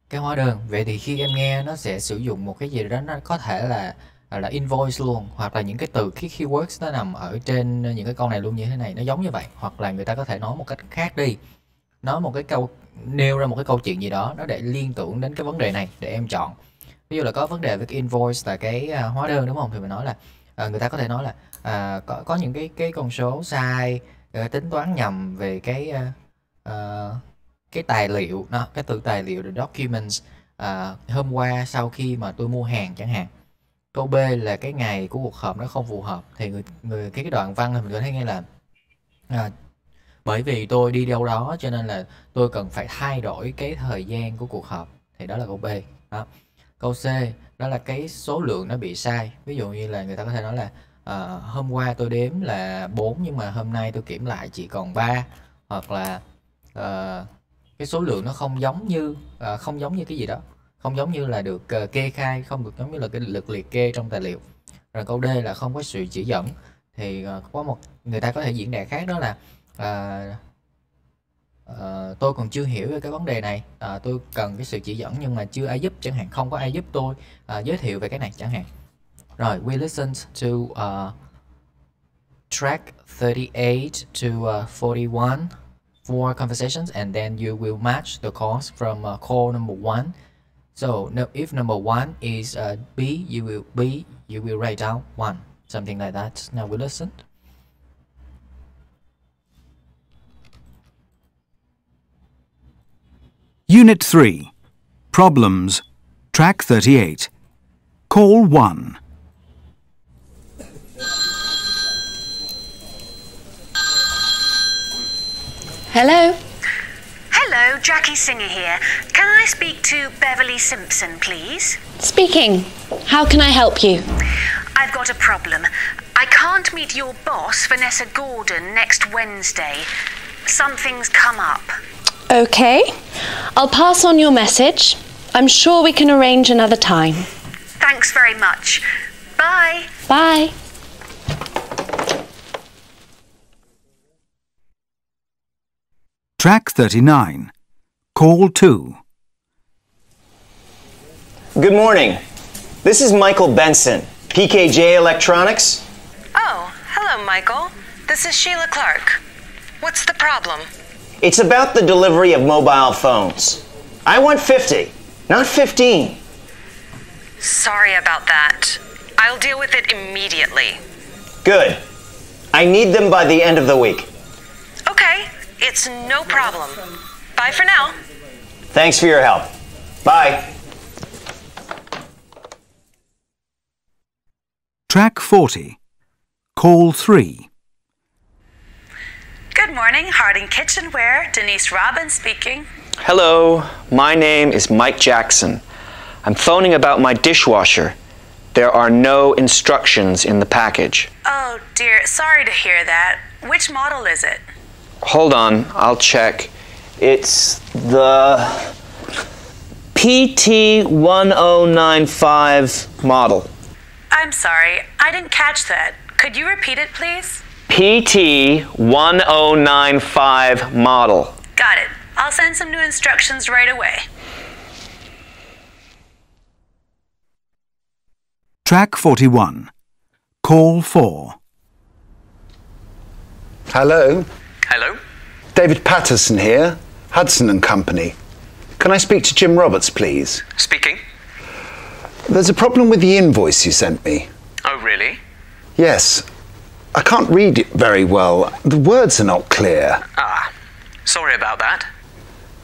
cái hóa đơn. Vậy thì khi em nghe nó sẽ sử dụng một cái gì đó nó có thể là là invoice luôn hoặc là những cái từ khi keywords nó nằm ở trên những cái câu này luôn như thế này nó giống như vậy. Hoặc là người ta có thể nói một cách khác đi. Nói một cái câu nêu ra một cái câu chuyện gì đó nó để liên tưởng đến cái vấn đề này để em chọn. Ví dụ là có vấn đề với cái invoice là cái à, hóa đơn đúng không? Thì mình nói là à, người ta có thể nói là à, có có những cái cái con số sai ờ, tính toán nhầm về cái à, uh, cái tài liệu đó cái từ tài liệu the documents uh, hôm qua sau khi mà tôi mua hàng chẳng hạn câu B là cái ngày của cuộc họp nó không phù hợp thì người người cái cái đoạn văn này mình có thấy nghe là uh, bởi vì tôi đi đâu đó cho nên là tôi cần phải thay đổi cái thời gian của cuộc họp thì đó là câu B đó. câu C đó là cái số lượng nó bị sai ví dụ như là người ta có thể nói là uh, hôm qua tôi đếm là 4 nhưng mà hôm nay tôi kiểm lại chỉ còn 3 hoặc là uh, cái số lượng nó không giống như uh, không giống như cái gì đó. Không giống như là được uh, kê khai không được giống như là cái lực liệt kê trong tài liệu. Rồi câu D là không có sự chỉ dẫn. Thì uh, có một người ta có thể diễn đạt khác đó là uh, uh, tôi còn chưa hiểu về cái vấn đề này. Uh, tôi cần cái sự chỉ dẫn nhưng mà chưa ai giúp chẳng hạn không có ai giúp tôi uh, giới thiệu về cái này chẳng hạn. Rồi we listen to uh, track 38 to uh, 41 four conversations and then you will match the calls from uh, call number one so no, if number one is uh, B you will B you will write down one something like that now we listen Unit 3. Problems. Track 38. Call 1. Hello? Hello, Jackie Singer here. Can I speak to Beverly Simpson, please? Speaking. How can I help you? I've got a problem. I can't meet your boss, Vanessa Gordon, next Wednesday. Something's come up. Okay. I'll pass on your message. I'm sure we can arrange another time. Thanks very much. Bye. Bye. Track 39. Call 2. Good morning. This is Michael Benson, PKJ Electronics. Oh, hello, Michael. This is Sheila Clark. What's the problem? It's about the delivery of mobile phones. I want 50, not 15. Sorry about that. I'll deal with it immediately. Good. I need them by the end of the week. Okay, it's no problem. Bye for now. Thanks for your help. Bye. Track 40. Call 3. Good morning, Harding Kitchenware. Denise Robbins speaking. Hello, my name is Mike Jackson. I'm phoning about my dishwasher. There are no instructions in the package. Oh dear, sorry to hear that. Which model is it? Hold on, I'll check. It's the PT1095 model. I'm sorry, I didn't catch that. Could you repeat it, please? PT1095 model. Got it. I'll send some new instructions right away. Track 41. Call 4. Hello, Hello? David Patterson here, Hudson and Company. Can I speak to Jim Roberts, please? Speaking. There's a problem with the invoice you sent me. Oh, really? Yes, I can't read it very well. The words are not clear. Ah, sorry about that.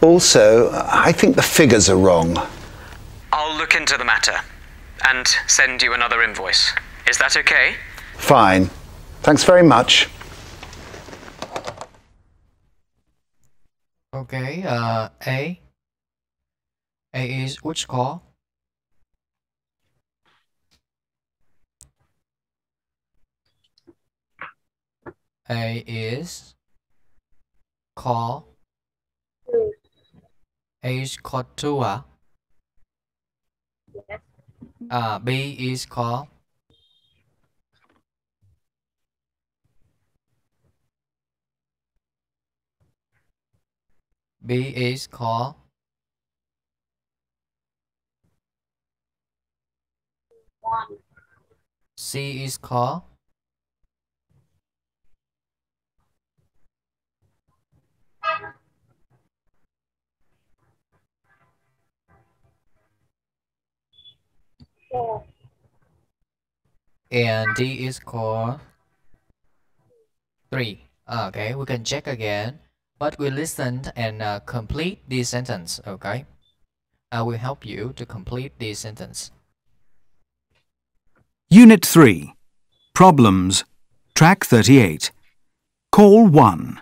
Also, I think the figures are wrong. I'll look into the matter and send you another invoice. Is that okay? Fine. Thanks very much. Okay, uh, A. A is which call? A is call. A is call two à? Uh, B is call. B is call. One. C is call. Four. and D is called 3. Okay, we can check again, but we listened and uh, complete this sentence, okay? I will help you to complete this sentence. Unit 3. Problems. Track 38. Call 1.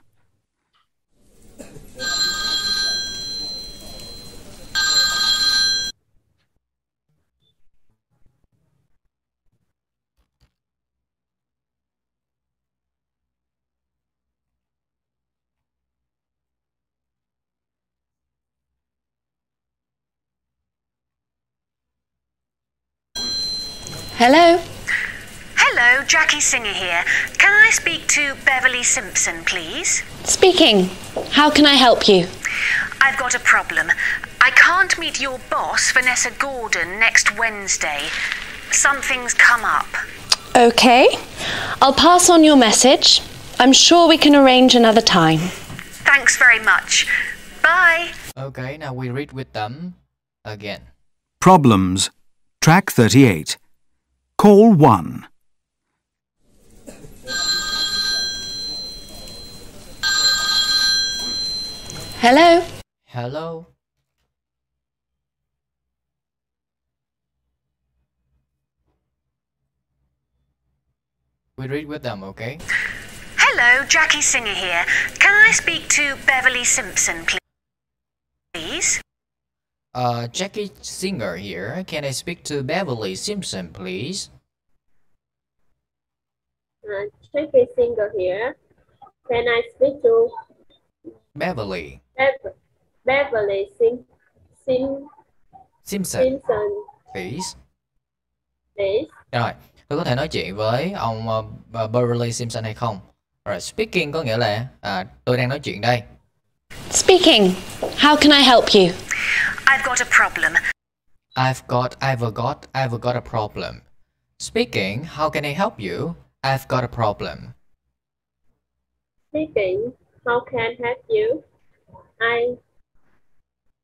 Hello? Hello, Jackie Singer here. Can I speak to Beverly Simpson, please? Speaking. How can I help you? I've got a problem. I can't meet your boss, Vanessa Gordon, next Wednesday. Something's come up. Okay. I'll pass on your message. I'm sure we can arrange another time. Thanks very much. Bye. Okay, now we read with them again. Problems. Track 38. Call 1. Hello? Hello? We read with them, okay? Hello, Jackie Singer here. Can I speak to Beverly Simpson, pl- please? Uh, Jackie Singer here. Can I speak to Beverly Simpson, please? Uh, Jackie Singer here. Can I speak to Beverly Bev- Beverly Sim- Sim- Simpson, Simpson, please. please? Rồi, tôi có thể nói chuyện với ông uh, Beverly Simpson hay không? Rồi, speaking có nghĩa là à, tôi đang nói chuyện đây. Speaking. How can I help you? I've got a problem. I've got, I've got, I've got a problem. Speaking, how can I help you? I've got a problem. Speaking. How can I help you? I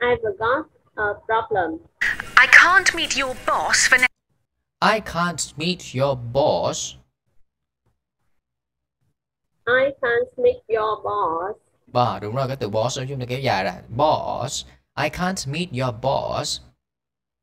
I've got a problem. I can't meet your boss for. Ne- I can't meet your boss. I can't meet your boss. Bah, đúng rồi, cái từ boss chúng ta kéo dài ra. Boss. I can't meet your boss.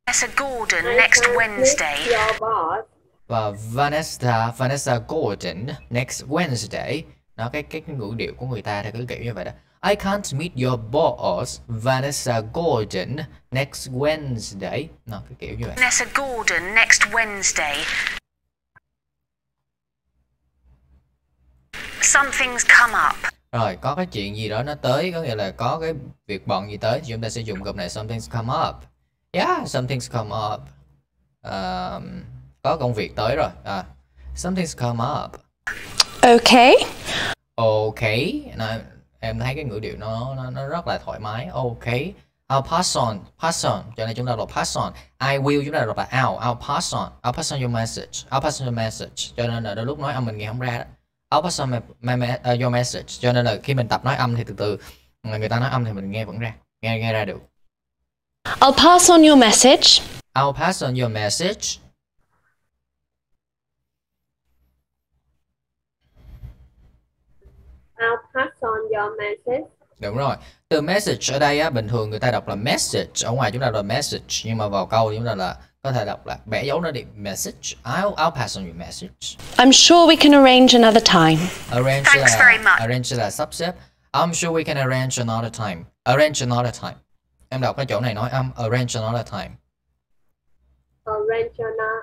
Vanessa Gordon I next can't Wednesday. meet your boss. Và Vanessa Vanessa Gordon next Wednesday. Nó cái cái, cái ngữ điệu của người ta thì cứ kiểu như vậy đó. I can't meet your boss Vanessa Gordon next Wednesday. Nó cái kiểu như vậy. Vanessa Gordon next Wednesday. Something's come up. Rồi, có cái chuyện gì đó nó tới, có nghĩa là có cái việc bận gì tới thì chúng ta sẽ dùng cụm này something's come up. Yeah, something's come up. Um, có công việc tới rồi. À, something's come up. Okay. Ok, nó, em thấy cái ngữ điệu nó, nó nó rất là thoải mái. Ok, I'll pass on, pass on. Cho nên chúng ta đọc pass on. I will chúng ta đọc là I'll, I'll pass on. I'll pass on your message. I'll pass on your message. Cho nên là đôi lúc nói âm mình nghe không ra đó. I'll pass on my, my, my, uh, your message. Cho nên là khi mình tập nói âm thì từ từ người ta nói âm thì mình nghe vẫn ra, nghe nghe ra được. I'll pass on your message. I'll pass on your message. I'll pass on your message. Đúng rồi. Từ message ở đây á, bình thường người ta đọc là message, ở ngoài chúng ta đọc là message, nhưng mà vào câu thì chúng ta là có thể đọc là bẻ dấu nó đi message. I'll I'll pass on your message. I'm sure we can arrange another time. Arrange Thanks là very much. arrange là sắp xếp. I'm sure we can arrange another time. Arrange another time. Em đọc cái chỗ này nói âm arrange another time. Arrange another,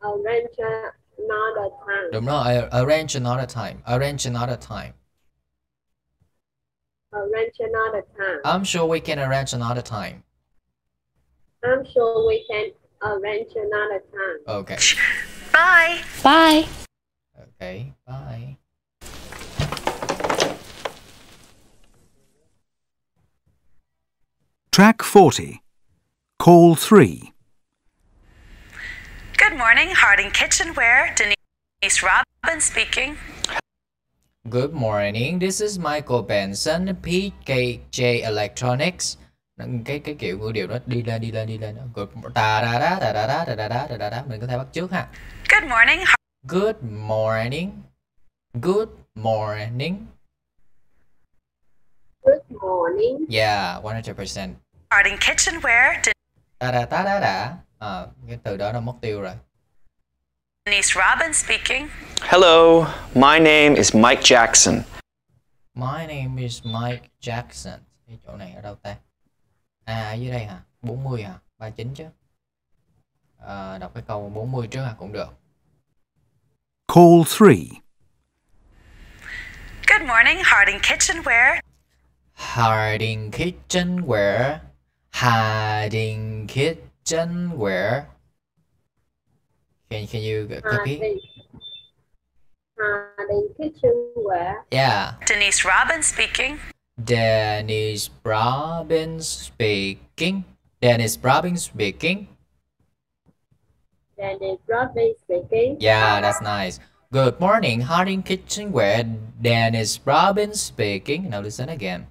arrange another time. Đúng rồi, ar- arrange another time. Arrange another time. Arrange another time. I'm sure we can arrange another time. I'm sure we can arrange another time. Okay. Bye. Bye. Okay. Bye. Track 40. Call 3. Good morning, Harding Kitchenware. Denise Robbins speaking. Good morning. This is Michael Benson, PKJ Electronics. Cái cái kiểu ngữ điệu đó đi lên đi lên đi lên. Good ta da da da da da da da da da da. Mình có thể bắt chước ha. Good morning, Good morning. Good morning. Good morning. Yeah, 100%. Harding Kitchenware. Ta da ta da da. À, cái từ đó nó mất tiêu rồi. Denise Robbins speaking. Hello, my name is Mike Jackson. My name is Mike Jackson. Cái chỗ này ở đâu ta? À ở dưới đây hả? 40 hả? 39 chứ. À, đọc cái câu 40 trước hả? Cũng được. Call 3. Good morning, Harding Kitchenware. Harding Kitchenware. Harding Kitchenware. Can, can you ah, copy? Harding, ah, Harding Kitchenware. Yeah. Denise Robbins speaking. Denise Robbins speaking. Dennis Robbins speaking. Dennis Robbins speaking. Yeah, that's nice. Good morning, Harding Kitchenware. Dennis Robbins speaking. Now listen again.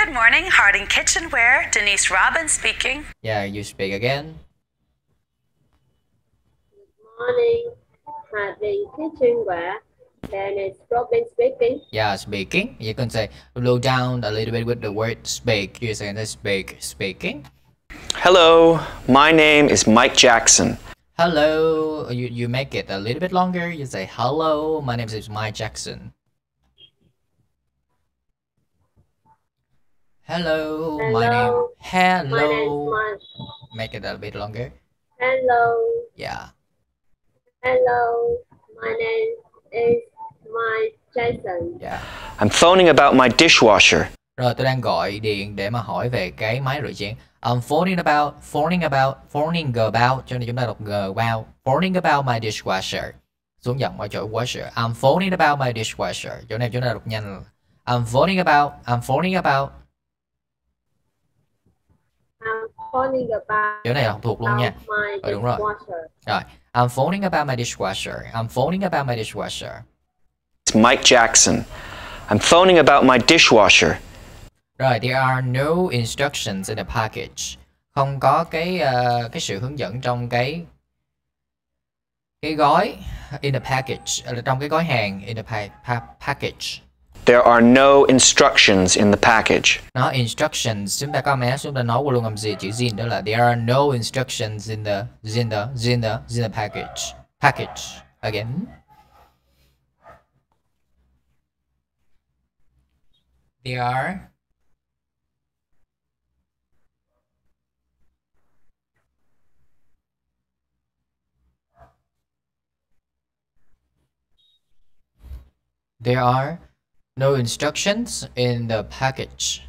Good morning, Harding Kitchenware. Denise Robbins speaking. Yeah, you speak again. Good morning, Harding Kitchenware. Denise Robbins speaking. Yeah, speaking. You can say slow down a little bit with the word speak. You can say speak, speaking. Hello, my name is Mike Jackson. Hello. You you make it a little bit longer. You say hello. My name is Mike Jackson. Hello. My name. Hello. Hello. My name. Make it a bit longer. Hello. Yeah. Hello. My name is Mike Jackson. Yeah. I'm phoning about my dishwasher. Rồi tôi đang gọi điện để mà hỏi về cái máy rửa chén. I'm phoning about, phoning about, phoning about, cho nên chúng ta đọc g about. Phoning about my dishwasher. Xuống giọng ở chỗ washer. I'm phoning about my dishwasher. Chỗ này chúng ta đọc nhanh. I'm phoning about, I'm phoning about. I'm calling about Chỗ này học thuộc luôn nha. my Ờ, đúng rồi. dishwasher. Rồi. I'm phoning about my dishwasher. I'm phoning about my dishwasher. It's Mike Jackson. I'm phoning about my dishwasher. Rồi, there are no instructions in the package. Không có cái uh, cái sự hướng dẫn trong cái cái gói in the package là trong cái gói hàng in the pa pa package. There are no instructions in the package. Nó instructions chúng ta có mé chúng ta nói luôn làm gì chữ zin đó là there are no instructions in the in the in the in the package. Package again. There are There are no instructions in the package.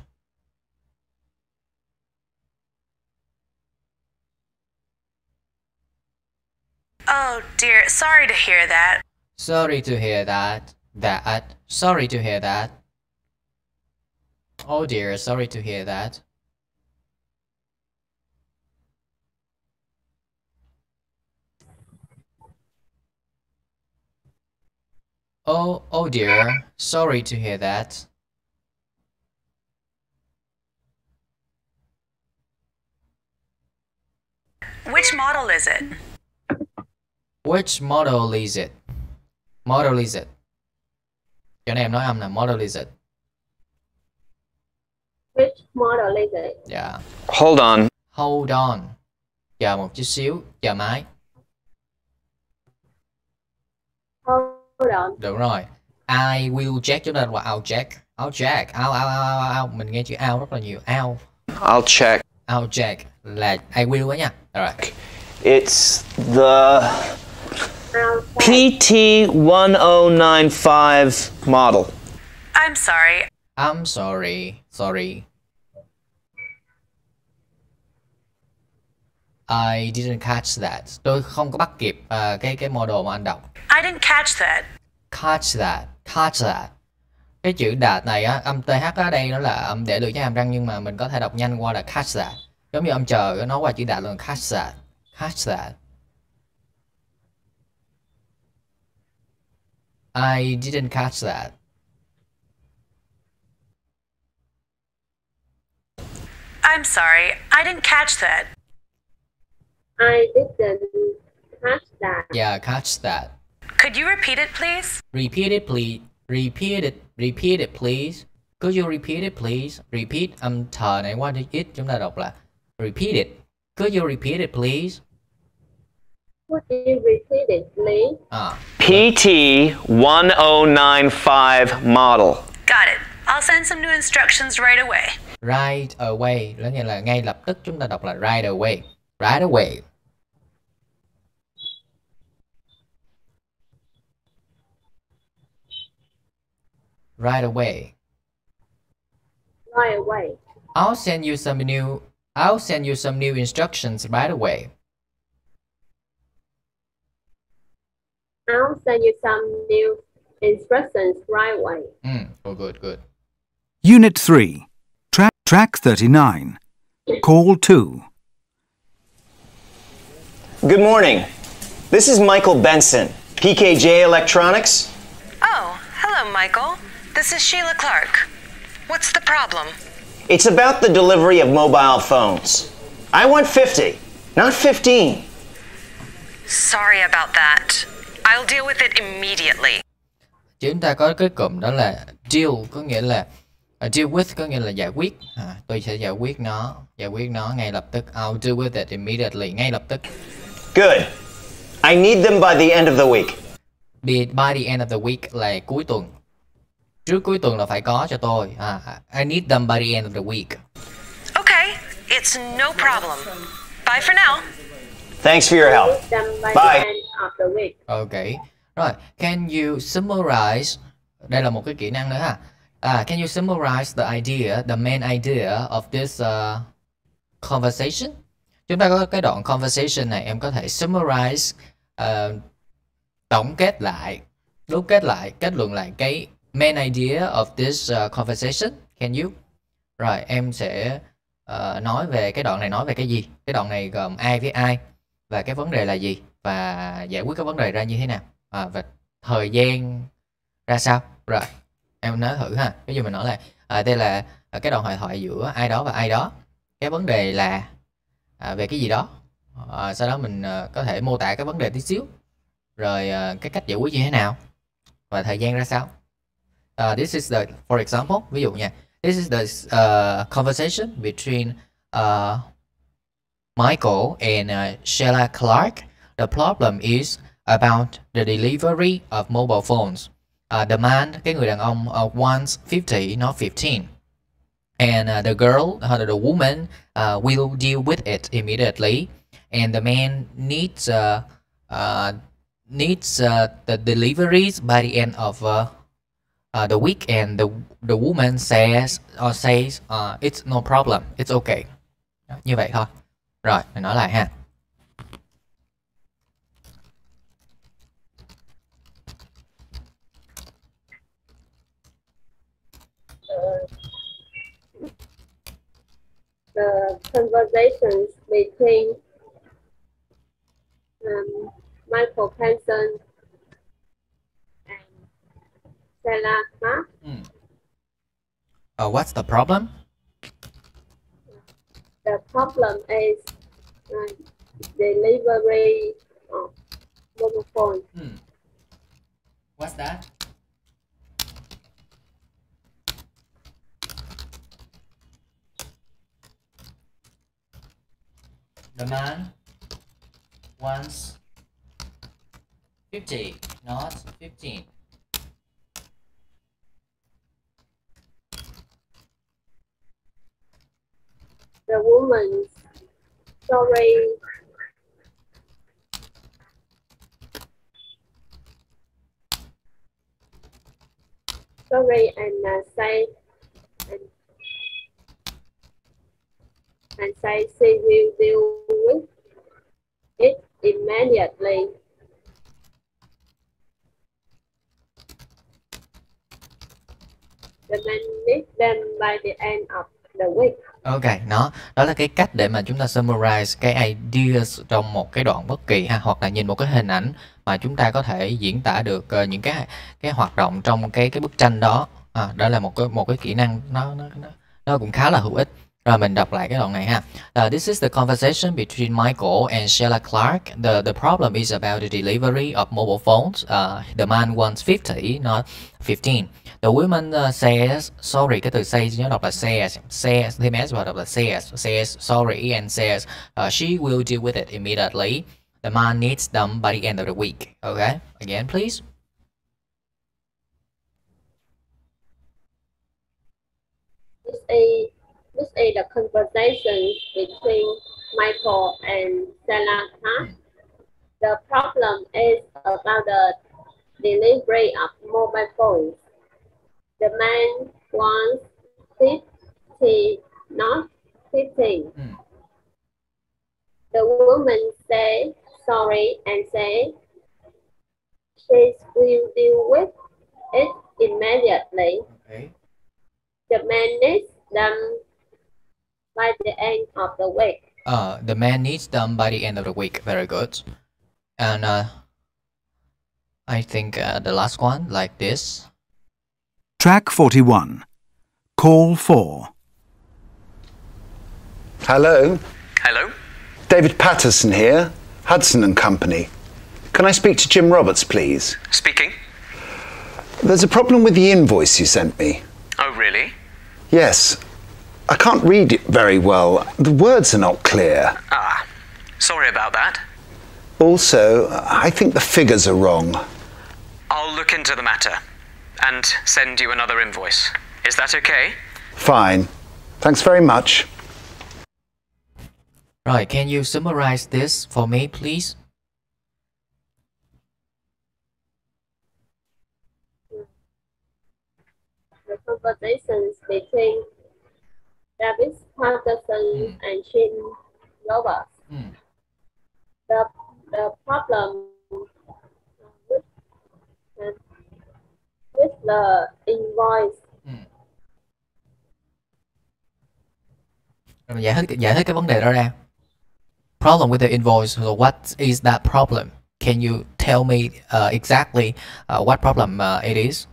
Oh dear, sorry to hear that. Sorry to hear that. That. Sorry to hear that. Oh dear, sorry to hear that. Oh, oh dear, sorry to hear that. Which model is it? Which model is it? Model is it? Chỗ này em nói âm là model is it? Which model is it? Yeah. Hold on. Hold on. Chờ một chút xíu, chờ máy. Hold on. Đúng rồi. I will check chúng ta là I'll check. I'll check. I'll, I'll, I'll, I'll, I'll. Mình nghe chữ I'll rất là nhiều. I'll. I'll check. I'll check là I will á nha. Rồi. It's the PT1095 model. I'm sorry. I'm sorry. Sorry. I didn't catch that. Tôi không có bắt kịp uh, cái cái model mà anh đọc. I didn't catch that. Catch that. Catch that. Cái chữ đạt này á, âm TH ở đây nó là âm để được cho hàm răng nhưng mà mình có thể đọc nhanh qua là catch that. Giống như âm chờ nó qua chữ đạt luôn catch that. Catch that. I didn't catch that. I'm sorry. I didn't catch that. I didn't catch that. Yeah, catch that. Could you repeat it, please? Repeat it, please. Repeat it. Repeat it, please. Could you repeat it, please? Repeat âm thờ này qua chữ ít chúng ta đọc là repeat it. Could you repeat it, please? Would you repeat it, please? À, PT1095 model. Got it. I'll send some new instructions right away. right away. Nó như là ngay lập tức chúng ta đọc là right away. Right away. Right away. Right away. I'll send you some new I'll send you some new instructions right away. I'll send you some new instructions right away. Mm, oh, good, good. Unit 3. Track, track 39. Call 2. Good morning. This is Michael Benson, PKJ Electronics. Oh, hello, Michael. This is Sheila Clark. What's the problem? It's about the delivery of mobile phones. I want 50, not 15. Sorry about that. I'll deal with it immediately. Chúng ta có cái cụm đó là deal có nghĩa là uh, deal with có nghĩa là giải quyết. À, tôi sẽ giải quyết nó, giải quyết nó ngay lập tức. I'll deal with it immediately, ngay lập tức. Good. I need them by the end of the week. Be by the end of the week là cuối tuần. Trước cuối tuần là phải có cho tôi. À, I need them by the end of the week. Okay, it's no problem. Bye for now. Thanks for your help. Bye. the end of the week. Ok. Rồi, can you summarize? Đây là một cái kỹ năng nữa ha. À, can you summarize the idea, the main idea of this uh, conversation? Chúng ta có cái đoạn conversation này em có thể summarize uh, tổng kết lại, đúc kết lại, kết luận lại cái main idea of this uh, conversation. Can you? Rồi, em sẽ uh, nói về cái đoạn này nói về cái gì? Cái đoạn này gồm ai với ai? Và cái vấn đề là gì? Và giải quyết cái vấn đề ra như thế nào? À, và thời gian ra sao? Rồi em nói thử ha. Ví dụ mình nói là à, đây là à, cái đoạn hội thoại giữa ai đó và ai đó. Cái vấn đề là à, về cái gì đó. À, sau đó mình à, có thể mô tả cái vấn đề tí xíu. Rồi à, cái cách giải quyết như thế nào? Và thời gian ra sao? Uh, this is the for example ví dụ nha this is the uh, conversation between uh, Michael and uh, Sheila Clark. The problem is about the delivery of mobile phones. Uh, the man cái người đàn ông uh, wants 50 not 15 and uh, the girl uh, the woman uh, will deal with it immediately. And the man needs uh, uh, needs uh, the deliveries by the end of uh, uh, the week and the the woman says or says uh, it's no problem it's okay. Như vậy thôi. Rồi mình nói lại ha. The conversations between um, Michael and Stella Clark. uh, what's the problem? The problem is uh, delivery of mobile phone. what's that? The man wants 50 not 15 The woman's sorry. Sorry and uh, say and, and say she will deal with it immediately. The man needs them by the end of the week. Ok, nó đó là cái cách để mà chúng ta summarize cái ideas trong một cái đoạn bất kỳ ha hoặc là nhìn một cái hình ảnh mà chúng ta có thể diễn tả được uh, những cái cái hoạt động trong cái cái bức tranh đó. À, đó là một cái một cái kỹ năng nó nó nó, nó cũng khá là hữu ích. Rồi mình đọc lại cái đoạn này ha. Uh, this is the conversation between Michael and Sheila Clark. The the problem is about the delivery of mobile phones. Uh, the man wants 50, not 15. The woman says sorry cái từ say nhớ đọc là says says thêm s vào đọc là says says sorry and says uh, she will deal with it immediately. The man needs them by the end of the week. Okay, again please. This is this is the conversation between Michael and Sarah. Huh? The problem is about the delivery of mobile phones. The man wants 50, not 15. The woman say sorry and say she will deal with it immediately. Okay. The man needs them by the end of the week. Uh, the man needs them by the end of the week. Very good. And uh, I think uh, the last one like this. Track 41. Call 4. Hello, Hello? David Patterson here, Hudson and Company. Can I speak to Jim Roberts, please? Speaking. There's a problem with the invoice you sent me. Oh, really? Yes, I can't read it very well. The words are not clear. Ah, sorry about that. Also, I think the figures are wrong. I'll look into the matter and send you another invoice. Is that okay? Fine. Thanks very much. Right, can you summarize this for me, please? The conversations between David Patterson hmm. and Jim Roberts. Hmm. The, the problem with the invoice ừ. Rồi mình giải thích giải thích cái vấn đề đó ra. Problem with the invoice. So what is that problem? Can you tell me uh, exactly uh, what problem uh, it is?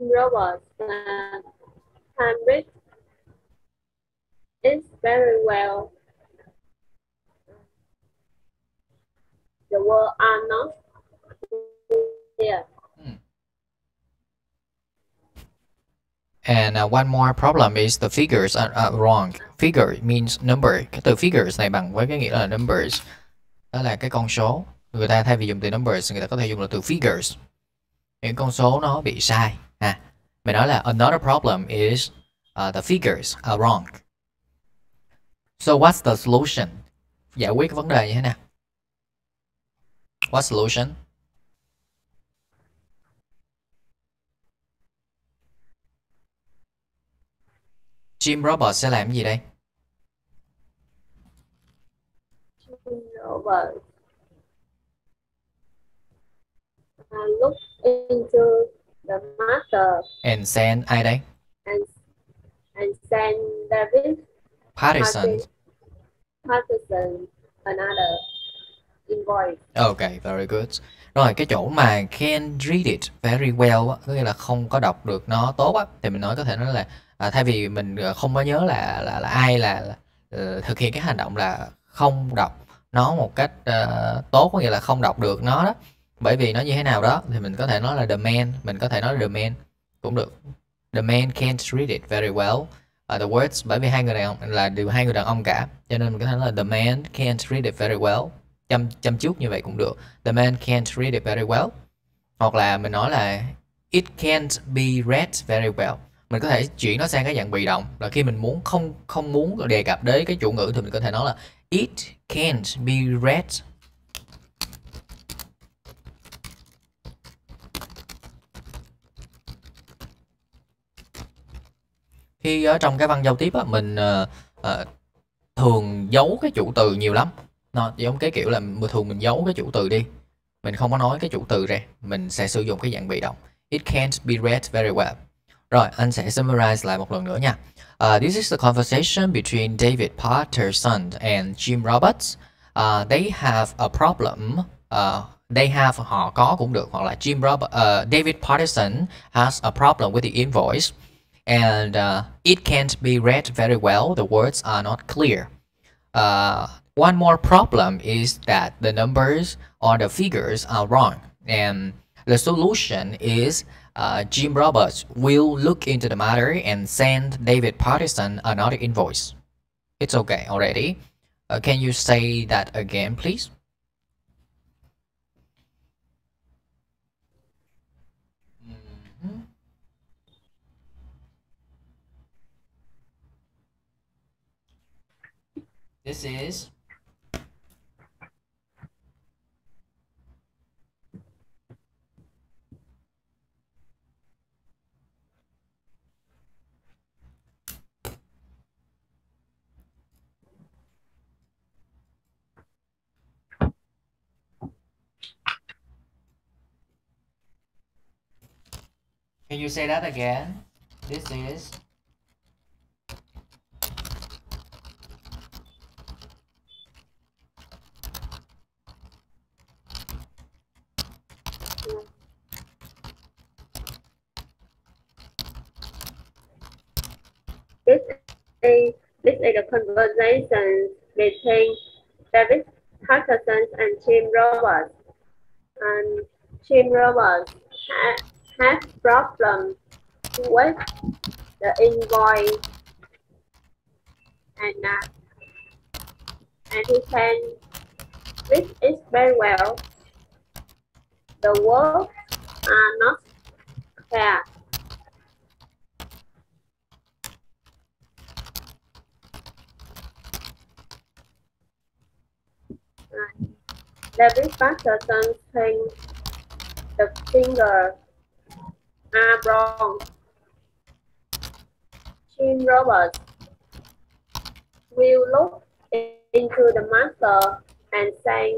Roberts uh, Cambridge is very well. The world are not clear. And uh, one more problem is the figures are, are wrong. Figure means number. Cái từ figures này bằng với cái nghĩa là numbers. Đó là cái con số. Người ta thay vì dùng từ numbers, người ta có thể dùng là từ figures. Những con số nó bị sai. À, mình nói là another problem is uh, the figures are wrong. So what's the solution? Giải quyết vấn đề như thế nào? What solution? Jim Robert sẽ làm gì đây? Roberts uh, look into the matter And send ai đây? and and send David Patterson. Patterson another invoice. Okay, very good. Rồi cái chỗ mà can read it very well á, có nghĩa là không có đọc được nó tốt á thì mình nói có thể nói là à, thay vì mình ờ, không có nhớ là là, là ai là, là ờ, thực hiện cái hành động là không đọc nó một cách ờ, tốt có nghĩa là không đọc được nó đó. Bởi vì nó như thế nào đó thì mình có thể nói là the man, mình có thể nói là the man cũng được. The man can't read it very well. Uh, the words bởi vì hai người đàn ông là đều hai người đàn ông cả cho nên mình có thể nói là the man can't read it very well. Chăm chăm chút như vậy cũng được. The man can't read it very well. Hoặc là mình nói là it can't be read very well. Mình có thể chuyển nó sang cái dạng bị động. Là khi mình muốn không không muốn đề cập đến cái chủ ngữ thì mình có thể nói là it can't be read khi ở trong cái văn giao tiếp á mình ờ, ờ, thường giấu cái chủ từ nhiều lắm. Nó giống cái kiểu là thường mình giấu cái chủ từ đi. Mình không có nói cái chủ từ ra mình sẽ sử dụng cái dạng bị động. It can't be read very well. Rồi anh sẽ summarize lại một lần nữa nha. Uh, this is the conversation between David Patterson and Jim Roberts. Uh, they have a problem. Uh, they have họ có cũng được hoặc là Jim Robert, uh, David Patterson has a problem with the invoice. And uh, it can't be read very well. The words are not clear. Uh, one more problem is that the numbers or the figures are wrong, and the solution is uh, Jim Roberts will look into the matter and send David Patterson another invoice. It's okay already. Uh, can you say that again, please? This is Can you say that again? This is This is this is a conversation between David Patterson and Jim Roberts. And Jim Roberts ha, has problem with the invoice and uh, and he can read it very well. The words are not clear. And David Patterson thinks the fingers are wrong. Jim Roberts will look into the matter and say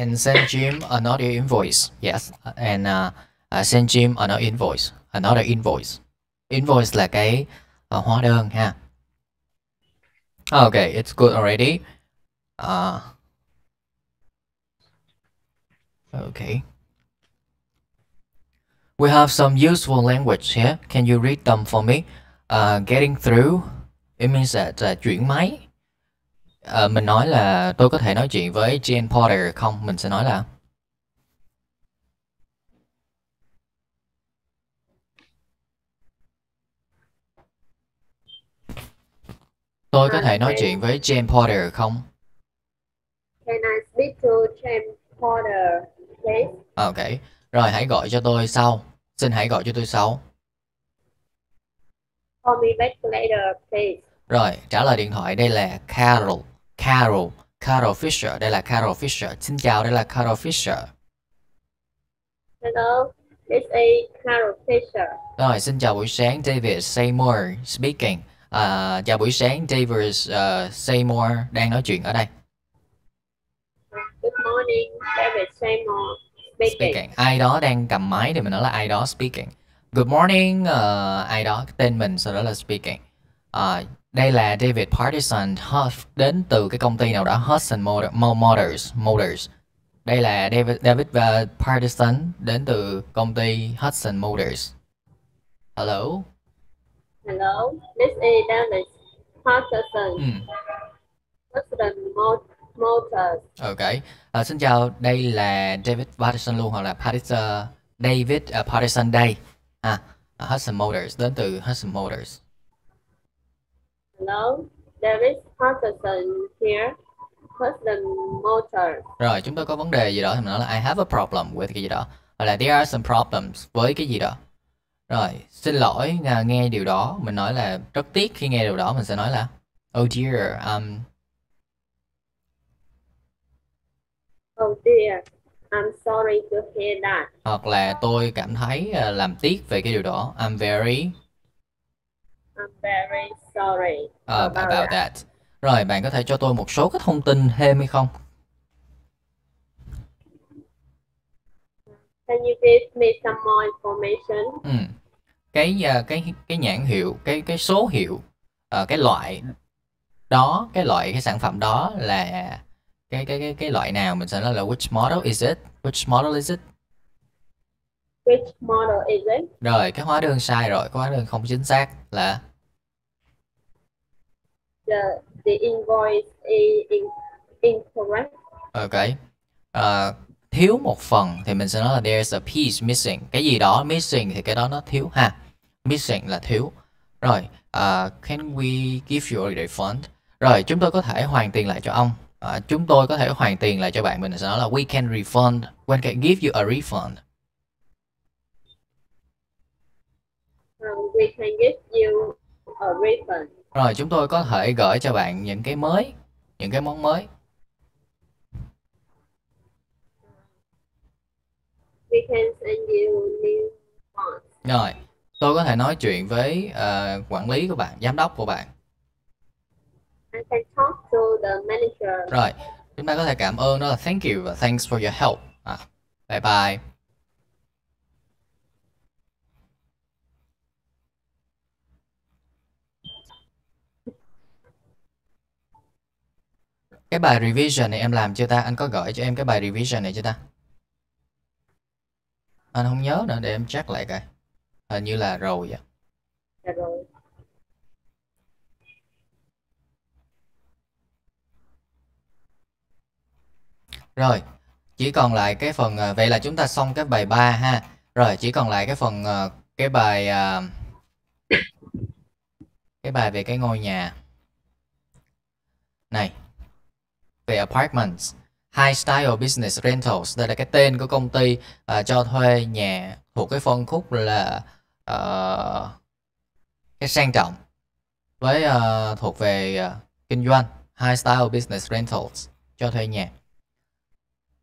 and send Jim another invoice. Yes, and uh, uh, send Jim another invoice. Another invoice. Invoice là cái uh, hóa đơn ha. Okay, it's good already. Uh, okay. We have some useful language here. Can you read them for me? Uh, getting through. It means that uh, chuyển máy. Uh, mình nói là tôi có thể nói chuyện với Jane Porter không? Mình sẽ nói là Tôi có thể nói chuyện với Jane Porter không? Can I speak to James Porter, please? Ok. Rồi hãy gọi cho tôi sau. Xin hãy gọi cho tôi sau. Call me back later, please. Rồi, trả lời điện thoại đây là Carol. Carol. Carol Fisher. Đây là Carol Fisher. Xin chào, đây là Carol Fisher. Hello, this is Carol Fisher. Rồi, xin chào buổi sáng David Seymour speaking. À, chào buổi sáng David uh, Seymour đang nói chuyện ở đây. Good morning, David Seymour speaking. speaking. Ai đó đang cầm máy thì mình nói là ai đó speaking. Good morning, uh, ai đó tên mình sau đó là speaking. Uh, đây là David Partisan Huff đến từ cái công ty nào đó Hudson Motor, Motors Motors. Đây là David David và Partisan đến từ công ty Hudson Motors. Hello. Hello, this is David Patterson. Ừ. President Mo- Motors. Ok. À, xin chào, đây là David Patterson luôn hoặc là Patterson David uh, Patterson đây. À, Hudson Motors đến từ Hudson Motors. Hello, David Patterson here. President Motors. Rồi, chúng tôi có vấn đề gì đó thì mình nói là I have a problem with cái gì đó. Hoặc là there are some problems với cái gì đó. Rồi, xin lỗi nghe, nghe điều đó. Mình nói là rất tiếc khi nghe điều đó. Mình sẽ nói là Oh dear, um, Oh dear, I'm sorry to hear that. hoặc là tôi cảm thấy uh, làm tiếc về cái điều đó. I'm very I'm very sorry uh, about, about that. that. Rồi, bạn có thể cho tôi một số cái thông tin thêm hay không? Can you give me some more information? Ừ. Cái uh, cái cái nhãn hiệu, cái cái số hiệu, uh, cái loại đó, cái loại cái sản phẩm đó là cái cái cái cái loại nào mình sẽ nói là which model is it? Which model is it? Which model is it? Rồi, cái hóa đơn sai rồi, cái hóa đơn không chính xác là The the invoice is in, incorrect. ok. Ờ, thiếu một phần thì mình sẽ nói là there's a piece missing. Cái gì đó missing thì cái đó nó thiếu ha. Missing là thiếu. Rồi, uh, can we give you a refund? Rồi, chúng tôi có thể hoàn tiền lại cho ông. Ờ, chúng tôi có thể hoàn tiền lại cho bạn. Mình sẽ nói là we can refund. We can give you a refund. Um, we can give you a refund. Rồi, chúng tôi có thể gửi cho bạn những cái mới, những cái món mới. We can send you new. Rồi, tôi có thể nói chuyện với ờ, quản lý của bạn, giám đốc của bạn. I can talk to the manager. Rồi, chúng ta có thể cảm ơn đó là thank you và thanks for your help. À, bye bye. Cái bài revision này em làm chưa ta? Anh có gửi cho em cái bài revision này chưa ta? Anh không nhớ nữa để em check lại coi. Hình như là rồi ạ. Dạ rồi. Rồi, chỉ còn lại cái phần ờ, vậy là chúng ta xong cái bài 3 ha. Rồi, chỉ còn lại cái phần ờ, cái bài ờ, cái bài về cái ngôi nhà. Này. Về apartments. High Style Business Rentals. Đây là cái tên của công ty uh, cho thuê nhà thuộc cái phân khúc là uh, cái sang trọng với uh, thuộc về uh, kinh doanh High Style Business Rentals cho thuê nhà.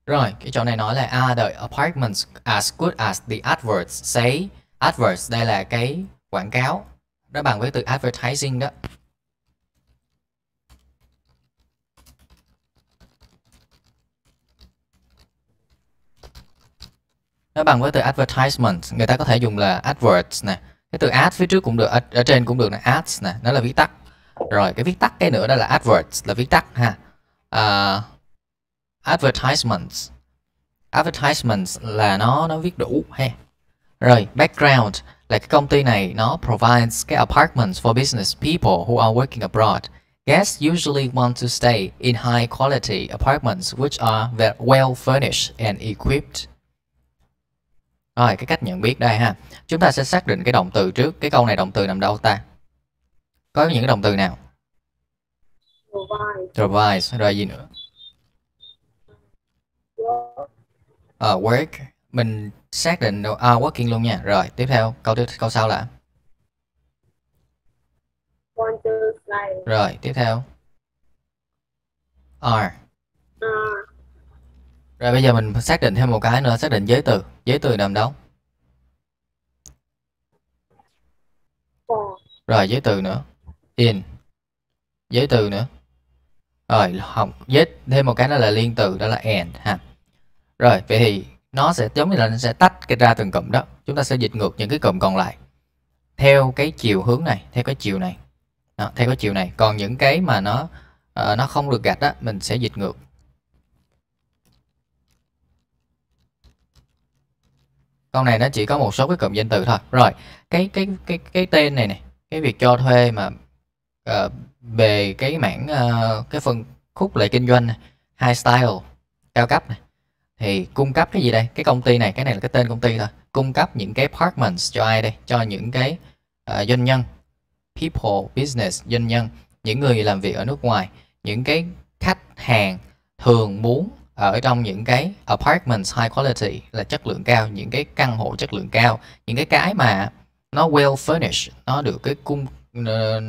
Rồi, cái chỗ này nói là à, the apartments as good as the adverts say? Adverts đây là cái quảng cáo. Nó bằng với từ advertising đó. Nó bằng với từ advertisement, người ta có thể dùng là adverts nè. cái từ ad phía trước cũng được ở, ở trên cũng được là ads nè nó là viết tắt rồi cái viết tắt cái nữa đó là adverts là viết tắt ha uh, advertisements advertisements là nó nó viết đủ ha rồi background là cái công ty này nó provides cái apartments for business people who are working abroad Guests usually want to stay in high quality apartments which are well furnished and equipped. Rồi, cái cách nhận biết đây ha. Chúng ta sẽ xác định cái động từ trước. Cái câu này động từ nằm đâu ta? Có những cái động từ nào? Provide. Provide. Rồi gì nữa? Uh, work. Mình xác định are working luôn nha. Rồi, tiếp theo. Câu tiếp câu sau là? Want to stay. Rồi, tiếp theo. Are. Rồi bây giờ mình xác định thêm một cái nữa, xác định giới từ. Giới từ nằm đâu? for. Rồi giới từ nữa. In. Giới từ nữa. Rồi học giới thêm một cái đó là liên từ đó là and ha. Rồi vậy thì nó sẽ giống như là nó sẽ tách cái ra từng cụm đó. Chúng ta sẽ dịch ngược những cái cụm còn lại theo cái chiều hướng này, theo cái chiều này. Đó, theo cái chiều này. Còn những cái mà nó uh, nó không được gạch á mình sẽ dịch ngược. Con này nó chỉ có một số cái cụm danh từ thôi. Rồi, cái cái cái cái tên này này, cái việc cho thuê mà uh, về cái mảng uh, cái phần khúc lại kinh doanh này, high style, cao cấp này thì cung cấp cái gì đây? Cái công ty này, cái này là cái tên công ty thôi. Cung cấp những cái apartments cho ai đây? Cho những cái uh, doanh nhân, people, business, doanh nhân, những người làm việc ở nước ngoài, những cái khách hàng thường muốn ở trong những cái apartments high quality là chất lượng cao những cái căn hộ chất lượng cao những cái cái mà nó well furnished nó được cái cung ờ,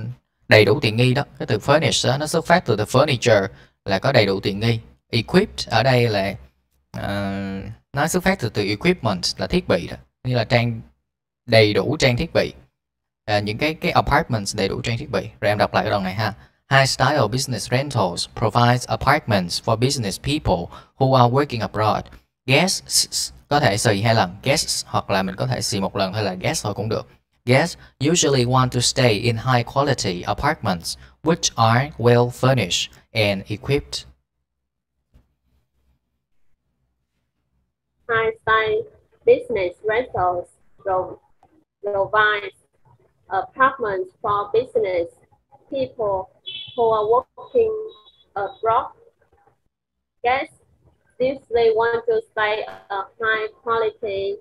đầy đủ tiện nghi đó. Cái từ furnished đó, nó xuất phát từ từ furniture là có đầy đủ tiện nghi. Equipped ở đây là uh, nó xuất phát từ từ equipment là thiết bị đó như là trang đầy đủ trang thiết bị. Uh, những cái cái apartments đầy đủ trang thiết bị. Rồi em đọc lại cái đoạn này ha. High Style Business Rentals provides apartments for business people who are working abroad. Guests có thể xì hai lần guests, hoặc là mình có thể xì một lần hay là guests thôi cũng được. Guests usually want to stay in high quality apartments, which are well furnished and equipped. High style business rentals provides apartments for business people who are working abroad. Yes, if they want to stay a uh, high quality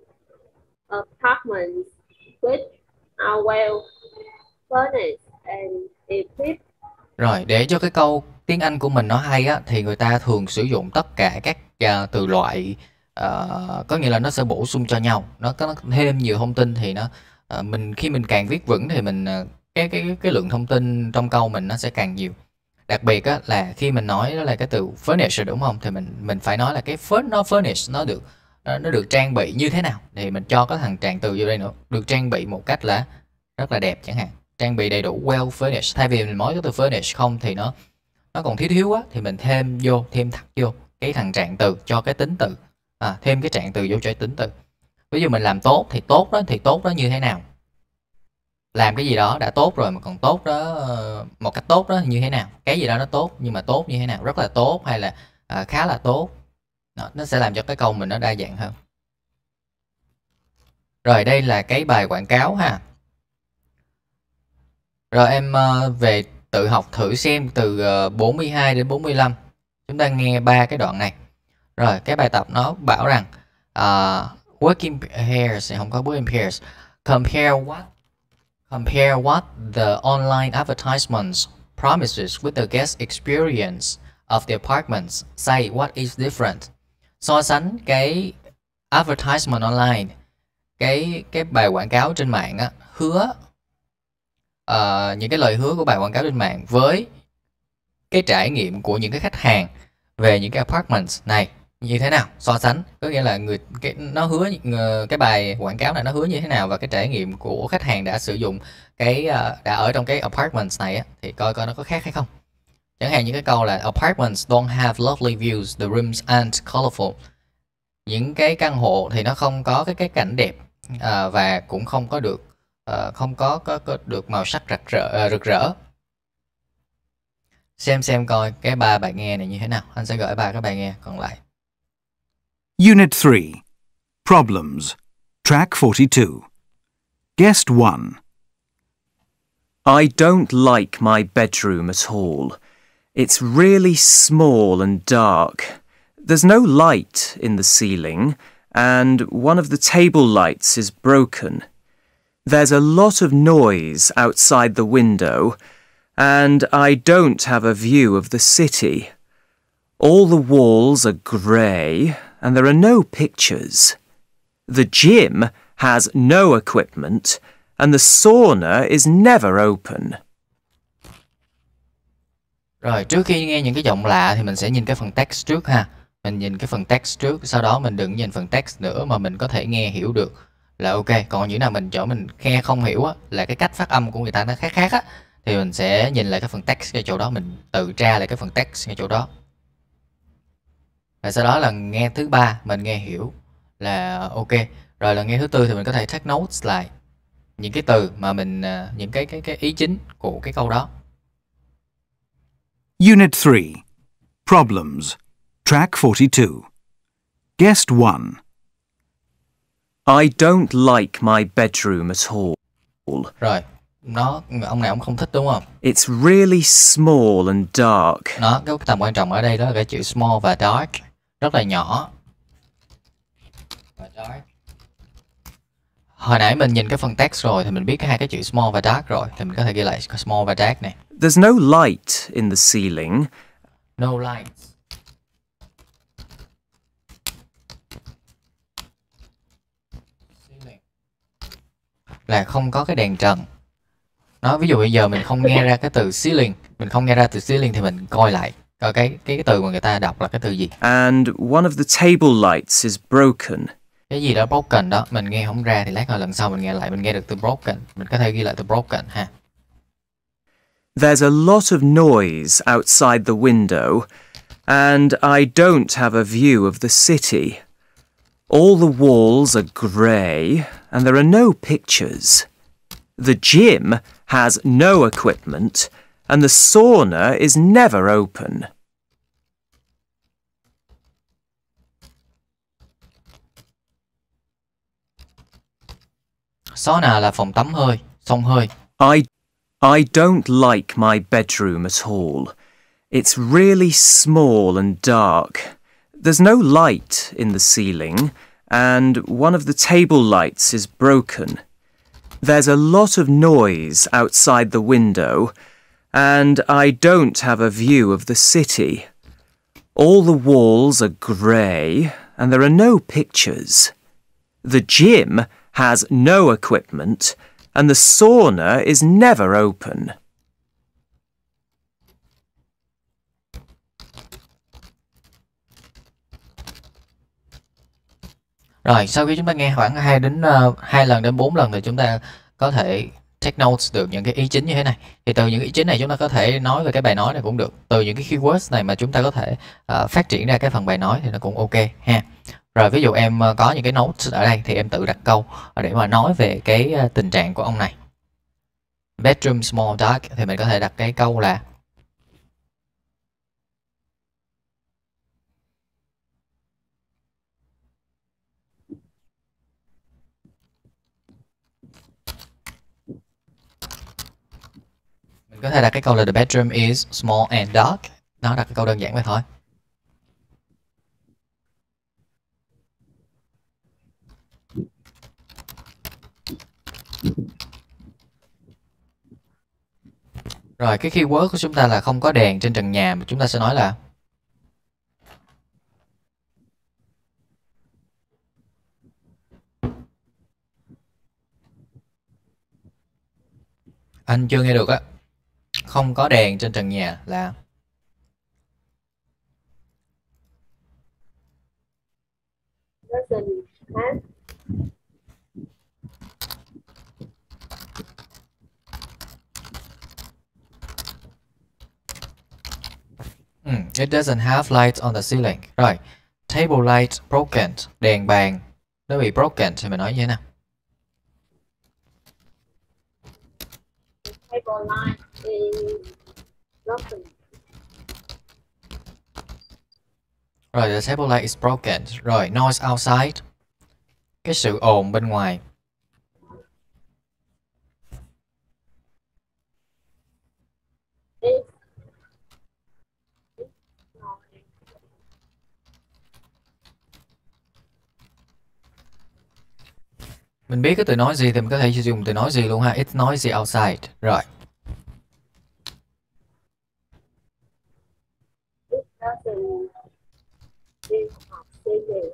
apartments which are well furnished and equipped. Rồi, để cho cái câu tiếng Anh của mình nó hay á thì người ta thường sử dụng tất cả các uh, từ loại uh, có nghĩa là nó sẽ bổ sung cho nhau, nó có thêm nhiều thông tin thì nó uh, mình khi mình càng viết vững thì mình uh, cái cái cái lượng thông tin trong câu mình nó sẽ càng nhiều. Đặc biệt á, là khi mình nói đó là cái từ furnish đúng không? Thì mình mình phải nói là cái first nó furnish nó được nó, nó được trang bị như thế nào thì mình cho cái thằng trạng từ vô đây nữa. Được trang bị một cách là rất là đẹp chẳng hạn. Trang bị đầy đủ well furnished. Thay vì mình nói cái từ furnished không thì nó nó còn thiếu thiếu quá thì mình thêm vô thêm thắt vô cái thằng trạng từ cho cái tính từ. À, thêm cái trạng từ vô cho cái tính từ. Ví dụ mình làm tốt thì tốt đó thì tốt đó như thế nào? Làm cái gì đó đã tốt rồi mà còn tốt đó ờ, một cách tốt đó như thế nào? Cái gì đó nó tốt nhưng mà tốt như thế nào? Rất là tốt hay là uh, khá là tốt? Đó, nó sẽ làm cho cái câu mình nó đa dạng hơn. Rồi đây là cái bài quảng cáo ha. Rồi em uh, về tự học thử xem từ uh, 42 đến 45 chúng ta nghe ba cái đoạn này. Rồi cái bài tập nó bảo rằng uh, working pairs không có working pairs compare what Compare what the online advertisements promises with the guest experience of the apartments. Say what is different. So sánh cái advertisement online, cái cái bài quảng cáo trên mạng á, hứa uh, những cái lời hứa của bài quảng cáo trên mạng với cái trải nghiệm của những cái khách hàng về những cái apartments này như thế nào? So sánh có nghĩa là người cái nó hứa ờ, cái bài quảng cáo này nó hứa như thế nào? Và cái trải nghiệm của khách hàng đã sử dụng cái ờ, đã ở trong cái apartments này á, thì coi coi nó có khác hay không? Chẳng hạn những cái câu là apartments don't have lovely views the rooms aren't colorful. Những cái căn hộ thì nó không có cái cái cảnh đẹp ờ, và cũng không có được không có, có có được màu sắc rực rỡ rực rỡ. Xem xem coi cái ba bài nghe này như thế nào. Anh sẽ gửi ba cái bài nghe còn lại. Unit 3 Problems Track 42 Guest 1 I don't like my bedroom at all. It's really small and dark. There's no light in the ceiling, and one of the table lights is broken. There's a lot of noise outside the window, and I don't have a view of the city. All the walls are grey, and there are no pictures. The gym has no equipment, and the sauna is never open. Rồi, trước khi nghe những cái giọng lạ thì mình sẽ nhìn cái phần text trước ha. Mình nhìn cái phần text trước, sau đó mình đừng nhìn phần text nữa mà mình có thể nghe hiểu được là ok. Còn những nào mình chỗ mình nghe không hiểu á, là cái cách phát âm của người ta nó khác khác á, thì mình sẽ nhìn lại cái phần text cái chỗ đó, mình tự tra lại cái phần text cái chỗ đó. Và sau đó là nghe thứ ba mình nghe hiểu là ok. Rồi là nghe thứ tư thì mình có thể take notes lại những cái từ mà mình à, những cái cái cái ý chính của cái câu đó. Unit 3 Problems Track 42 Guest 1 I don't like my bedroom at all. Rồi, nó ông này ông không thích đúng không? It's really small and dark. Nó cái tầm quan trọng ở đây đó là cái chữ small và dark, rất là nhỏ. Và dark. Hồi nãy mình nhìn cái phần text rồi thì mình biết cái hai cái chữ small và dark rồi thì mình có thể ghi lại small và dark này. There's no light in the ceiling. No light. Là không có cái đèn trần. Nó ví dụ bây giờ mình không nghe ra cái từ ceiling, mình không nghe ra từ ceiling thì mình coi lại coi cái cái cái từ mà người ta đọc là cái từ gì. And one of the table lights is broken. Cái gì đó broken đó, mình nghe không ra thì lát nữa lần sau mình nghe lại mình nghe được từ broken, mình có thể ghi lại từ broken ha. There's a lot of noise outside the window, and I don't have a view of the city. All the walls are grey, and there are no pictures. The gym has no equipment, and the sauna is never open. Sauna là phòng tắm hơi, xông hơi. I I don't like my bedroom at all. It's really small and dark. There's no light in the ceiling, and one of the table lights is broken. There's a lot of noise outside the window, and I don't have a view of the city. All the walls are grey, and there are no pictures. The gym has no equipment, and the sauna is never open. Rồi, sau khi chúng ta nghe khoảng 2 đến uh, 2 lần đến 4 lần thì chúng ta có thể take notes được những cái ý chính như thế này. Thì từ những ý chính này chúng ta có thể nói về cái bài nói này cũng được. Từ những cái keywords này mà chúng ta có thể uh, phát triển ra cái phần bài nói thì nó cũng ok ha. Rồi ví dụ em ờ, có những cái notes ở đây thì em tự đặt câu để mà nói về cái ờ, tình trạng của ông này. Bedroom small dark thì mình có thể đặt cái câu là Mình có thể đặt cái câu là the bedroom is small and dark. Nó đặt cái câu đơn giản vậy thôi. Rồi, cái keyword của chúng ta là không có đèn trên trần nhà, mà chúng ta sẽ nói là Anh chưa nghe được á. Không có đèn trên trần nhà là ừ, it doesn't have lights on the ceiling. Rồi, table light broken, đèn bàn nó bị broken thì mình nói như thế nào? table light broken. Rồi, the table light is broken. Rồi, noise outside. Cái sự ồn bên ngoài. Mình biết cái từ nói gì thì mình có thể sử dụng từ nói gì luôn ha. It's noisy outside. Rồi. it doesn't do hot singing.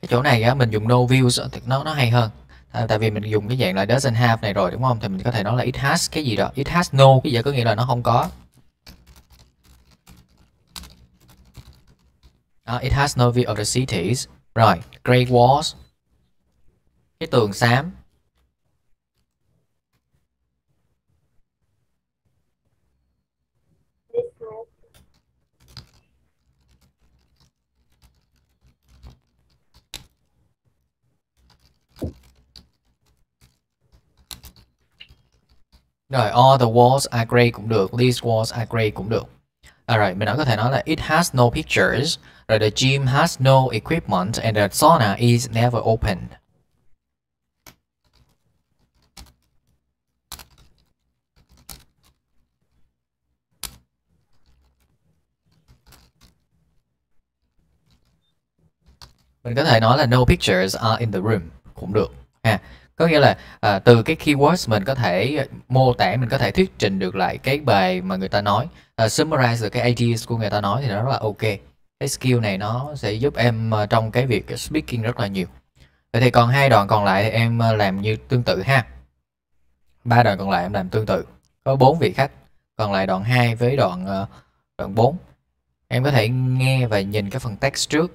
Cái chỗ này á mình dùng no views thì nó nó hay hơn. À, tại vì mình dùng cái dạng là doesn't have này rồi đúng không? Thì mình có thể nói là it has cái gì đó. It has no cái gì đó có nghĩa là nó không có. À, it has no view of the cities. Rồi, grey walls. Cái tường xám. This has rồi, all the walls are grey cũng được, these walls are grey cũng được. À, rồi, mình đã có thể nói là it has no pictures. Rồi, the gym has no equipment and the sauna is never open. Mình có thể nói là no pictures are in the room cũng được ha. Có nghĩa là à, từ cái keywords mình có thể mô tả, mình có thể thuyết trình được lại cái bài mà người ta nói, à, summarize được cái ideas của người ta nói thì nó rất là ok. Cái skill này nó sẽ giúp em ờ, trong cái việc speaking rất là nhiều. Vậy thì còn hai đoạn còn lại thì em làm như tương tự ha. Ba đoạn còn lại em làm tương tự. Có bốn vị khách. Còn lại đoạn 2 với đoạn đoạn 4. Em có thể nghe và nhìn cái phần text trước.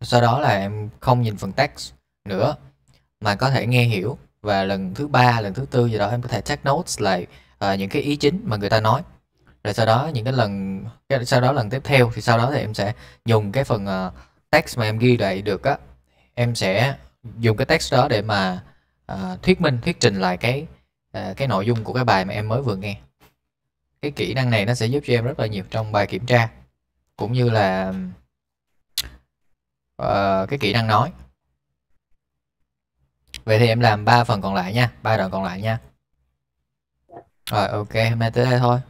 Sau đó là em không nhìn phần text nữa mà có thể nghe hiểu. Và lần thứ ba lần thứ tư gì đó em có thể take notes lại uh, những cái ý chính mà người ta nói. Rồi sau đó những cái lần cái, sau đó lần tiếp theo thì sau đó thì em sẽ dùng cái phần uh, text mà em ghi lại được á. Em sẽ dùng cái text đó để mà uh, thuyết minh thuyết trình lại cái uh, cái nội dung của cái bài mà em mới vừa nghe. Cái kỹ năng này nó sẽ giúp cho em rất là nhiều trong bài kiểm tra cũng như là uh, cái kỹ năng nói. Vậy thì em làm 3 phần còn lại nha, ba đoạn còn lại nha. Rồi ok, hôm nay tới đây thôi.